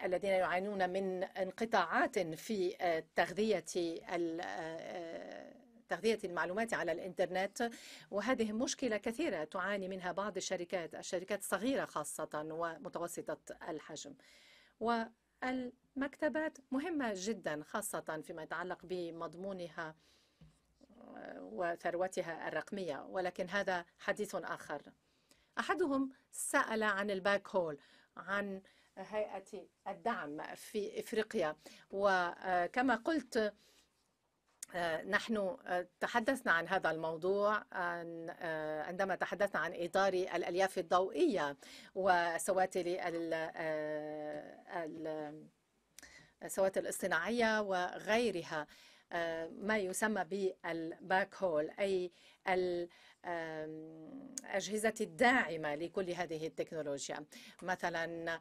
الذين يعانون من انقطاعات في تغذية تغذية المعلومات على الإنترنت. وهذه مشكلة كثيرة تعاني منها بعض الشركات الشركات الصغيرة خاصة ومتوسطة الحجم. و المكتبات مهمة جدا خاصة فيما يتعلق بمضمونها وثروتها الرقمية. ولكن هذا حديث آخر. أحدهم سأل عن الباك هول عن هيئة الدعم في إفريقيا. وكما قلت نحن تحدثنا عن هذا الموضوع عندما تحدثنا عن إدار الألياف الضوئية وسواتر السواتر الاصطناعية وغيرها ما يسمى بالباك هول أي الأجهزة الداعمة لكل هذه التكنولوجيا. مثلا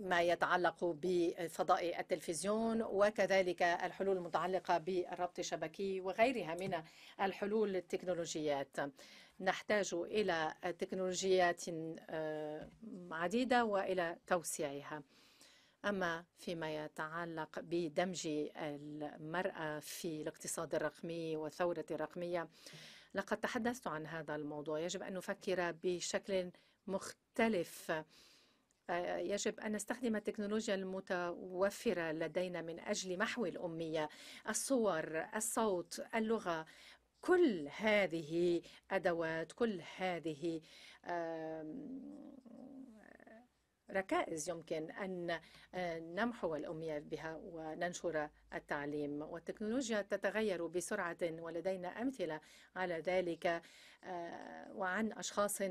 ما يتعلق بفضاء التلفزيون وكذلك الحلول المتعلقة بالربط الشبكي وغيرها من الحلول التكنولوجيات. نحتاج إلى تكنولوجيات عديدة وإلى توسيعها. أما فيما يتعلق بدمج المرأة في الاقتصاد الرقمي والثورة الرقمية لقد تحدثت عن هذا الموضوع. يجب أن نفكر بشكل مختلف. يجب أن نستخدم التكنولوجيا المتوفرة لدينا من أجل محو الأمية الصور الصوت اللغة. كل هذه أدوات كل هذه ركائز يمكن أن نمحو الأمية بها وننشر التعليم. والتكنولوجيا تتغير بسرعة ولدينا أمثلة على ذلك وعن أشخاص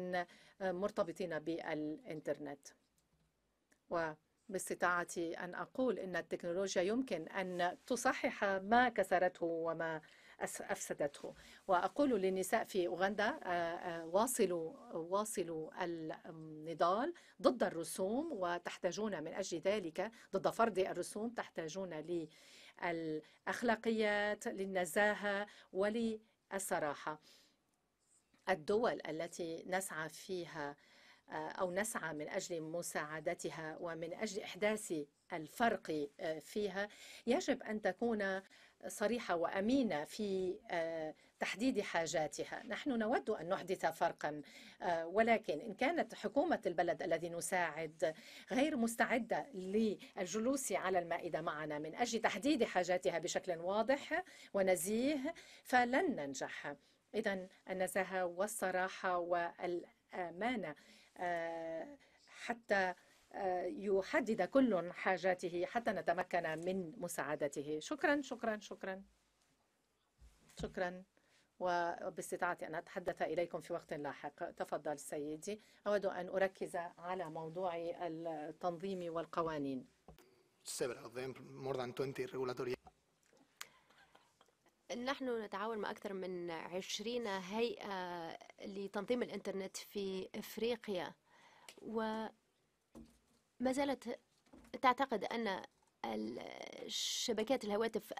مرتبطين بالإنترنت. باستطاعتي أن أقول إن التكنولوجيا يمكن أن تصحح ما كسرته وما أفسدته. وأقول للنساء في أوغندا واصلوا واصلوا النضال ضد الرسوم وتحتاجون من أجل ذلك ضد فرض الرسوم تحتاجون للأخلاقيات للنزاهة وللصراحة الدول التي نسعى فيها أو نسعى من أجل مساعدتها ومن أجل إحداث الفرق فيها. يجب أن تكون صريحة وأمينة في تحديد حاجاتها. نحن نود أن نحدث فرقا ولكن إن كانت حكومة البلد الذي نساعد غير مستعدة للجلوس على المائدة معنا من أجل تحديد حاجاتها بشكل واضح ونزيه فلن ننجح. إذا النزاهة والصراحة والأمانة حتى يحدد كل حاجاته حتى نتمكن من مساعدته. شكرا شكرا شكرا. شكرا. وباستطاعتي أن أتحدث إليكم في وقت لاحق. تفضل سيدي. أود أن أركز على موضوع التنظيم والقوانين. نحن نتعاون مع أكثر من عشرين هيئة لتنظيم الإنترنت في إفريقيا. وما زالت تعتقد أن شبكات الهواتف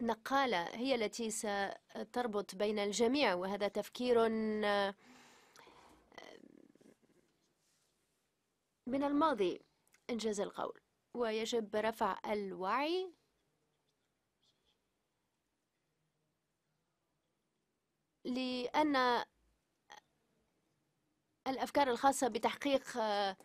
النقالة هي التي ستربط بين الجميع وهذا تفكير من الماضي. إنجاز القول. ويجب رفع الوعي لأن الأفكار الخاصة بتحقيق آه،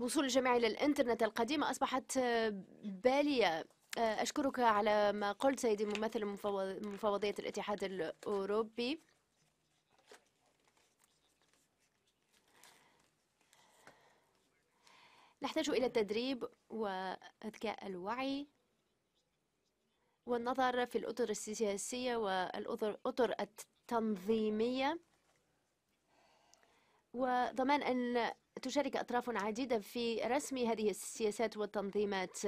وصول الجميع إلى الإنترنت القديمة أصبحت آه، بالية. آه، أشكرك على ما قلت سيدي ممثل مفوضية الاتحاد الأوروبي. نحتاج إلى التدريب وأذكاء الوعي. والنظر في الأطر السياسية والأطر التنظيمية. وضمان أن تشارك أطراف عديدة في رسم هذه السياسات والتنظيمات.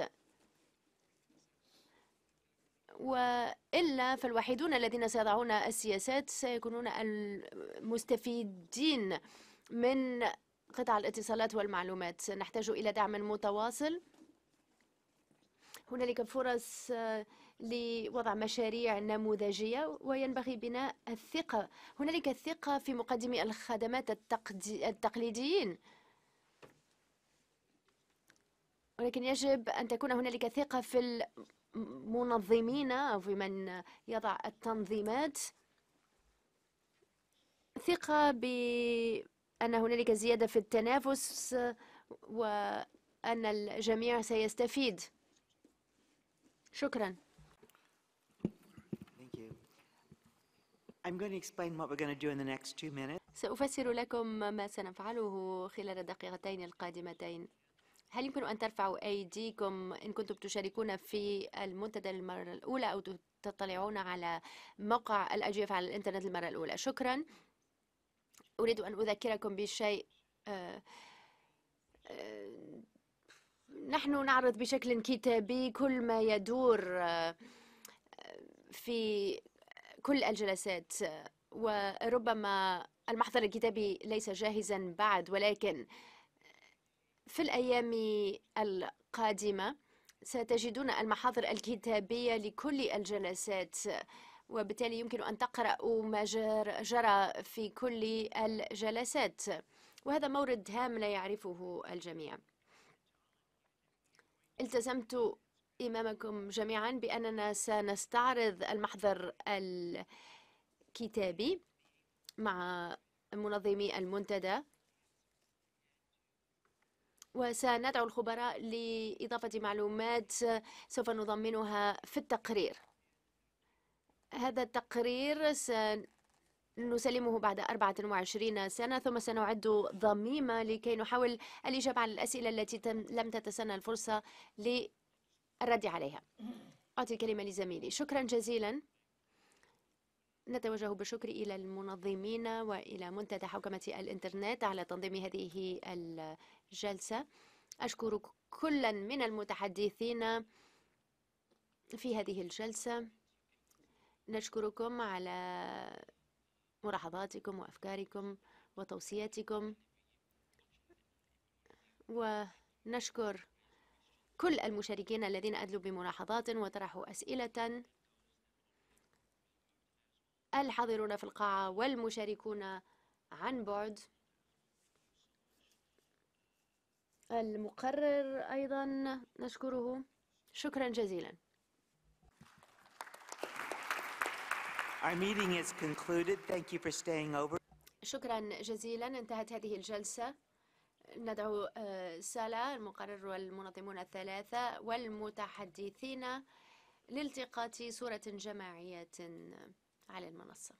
وإلا فالوحيدون الذين سيضعون السياسات سيكونون المستفيدين من قطاع الاتصالات والمعلومات. نحتاج إلى دعم متواصل. هنالك فرص لوضع مشاريع نموذجية وينبغي بناء الثقة. هنالك ثقة في مقدمي الخدمات التقليديين. ولكن يجب أن تكون هنالك ثقة في المنظمين أو في من يضع التنظيمات. ثقة بأن هنالك زيادة في التنافس وأن الجميع سيستفيد. شكرا. سأفسر لكم ما سنفعله خلال الدقيقتين القادمتين. هل يمكن أن ترفعوا أيديكم إن كنتم تشاركون في المنتدى للمرة الأولى أو تطلعون على موقع الأجوبة على الإنترنت للمرة الأولى؟ شكرا. أريد أن أذكركم بشيء آه، آه، نحن نعرض بشكل كتابي كل ما يدور آه، في كل الجلسات وربما المحضر الكتابي ليس جاهزا بعد ولكن في الأيام القادمة ستجدون المحاضر الكتابية لكل الجلسات وبالتالي يمكن أن تقرأوا ما جرى في كل الجلسات. وهذا مورد هام لا يعرفه الجميع. التزمت إمامكم جميعا بأننا سنستعرض المحضر الكتابي مع منظمي المنتدى. وسندعو الخبراء لإضافة معلومات سوف نضمنها في التقرير. هذا التقرير سنسلمه بعد 24 سنة ثم سنعد ضميمة لكي نحاول الإجابة على الأسئلة التي لم تتسنى الفرصة الرد عليها. أعطي الكلمة لزميلي. شكرا جزيلا. نتوجه بالشكر إلى المنظمين وإلى منتدى حوكمة الإنترنت على تنظيم هذه الجلسة. أشكر كلا من المتحدثين في هذه الجلسة. نشكركم على ملاحظاتكم وأفكاركم وتوصياتكم. ونشكر كل المشاركين الذين أدلوا بملاحظات وطرحوا أسئلة الحاضرون في القاعة والمشاركون عن بعد. المقرر أيضا نشكره. شكرا جزيلا. Our meeting is concluded. Thank you for staying over. شكرا جزيلا. انتهت هذه الجلسة. ندعو سالا المقرر والمنظمون الثلاثة والمتحدثين لالتقاط صورة جماعية على المنصة.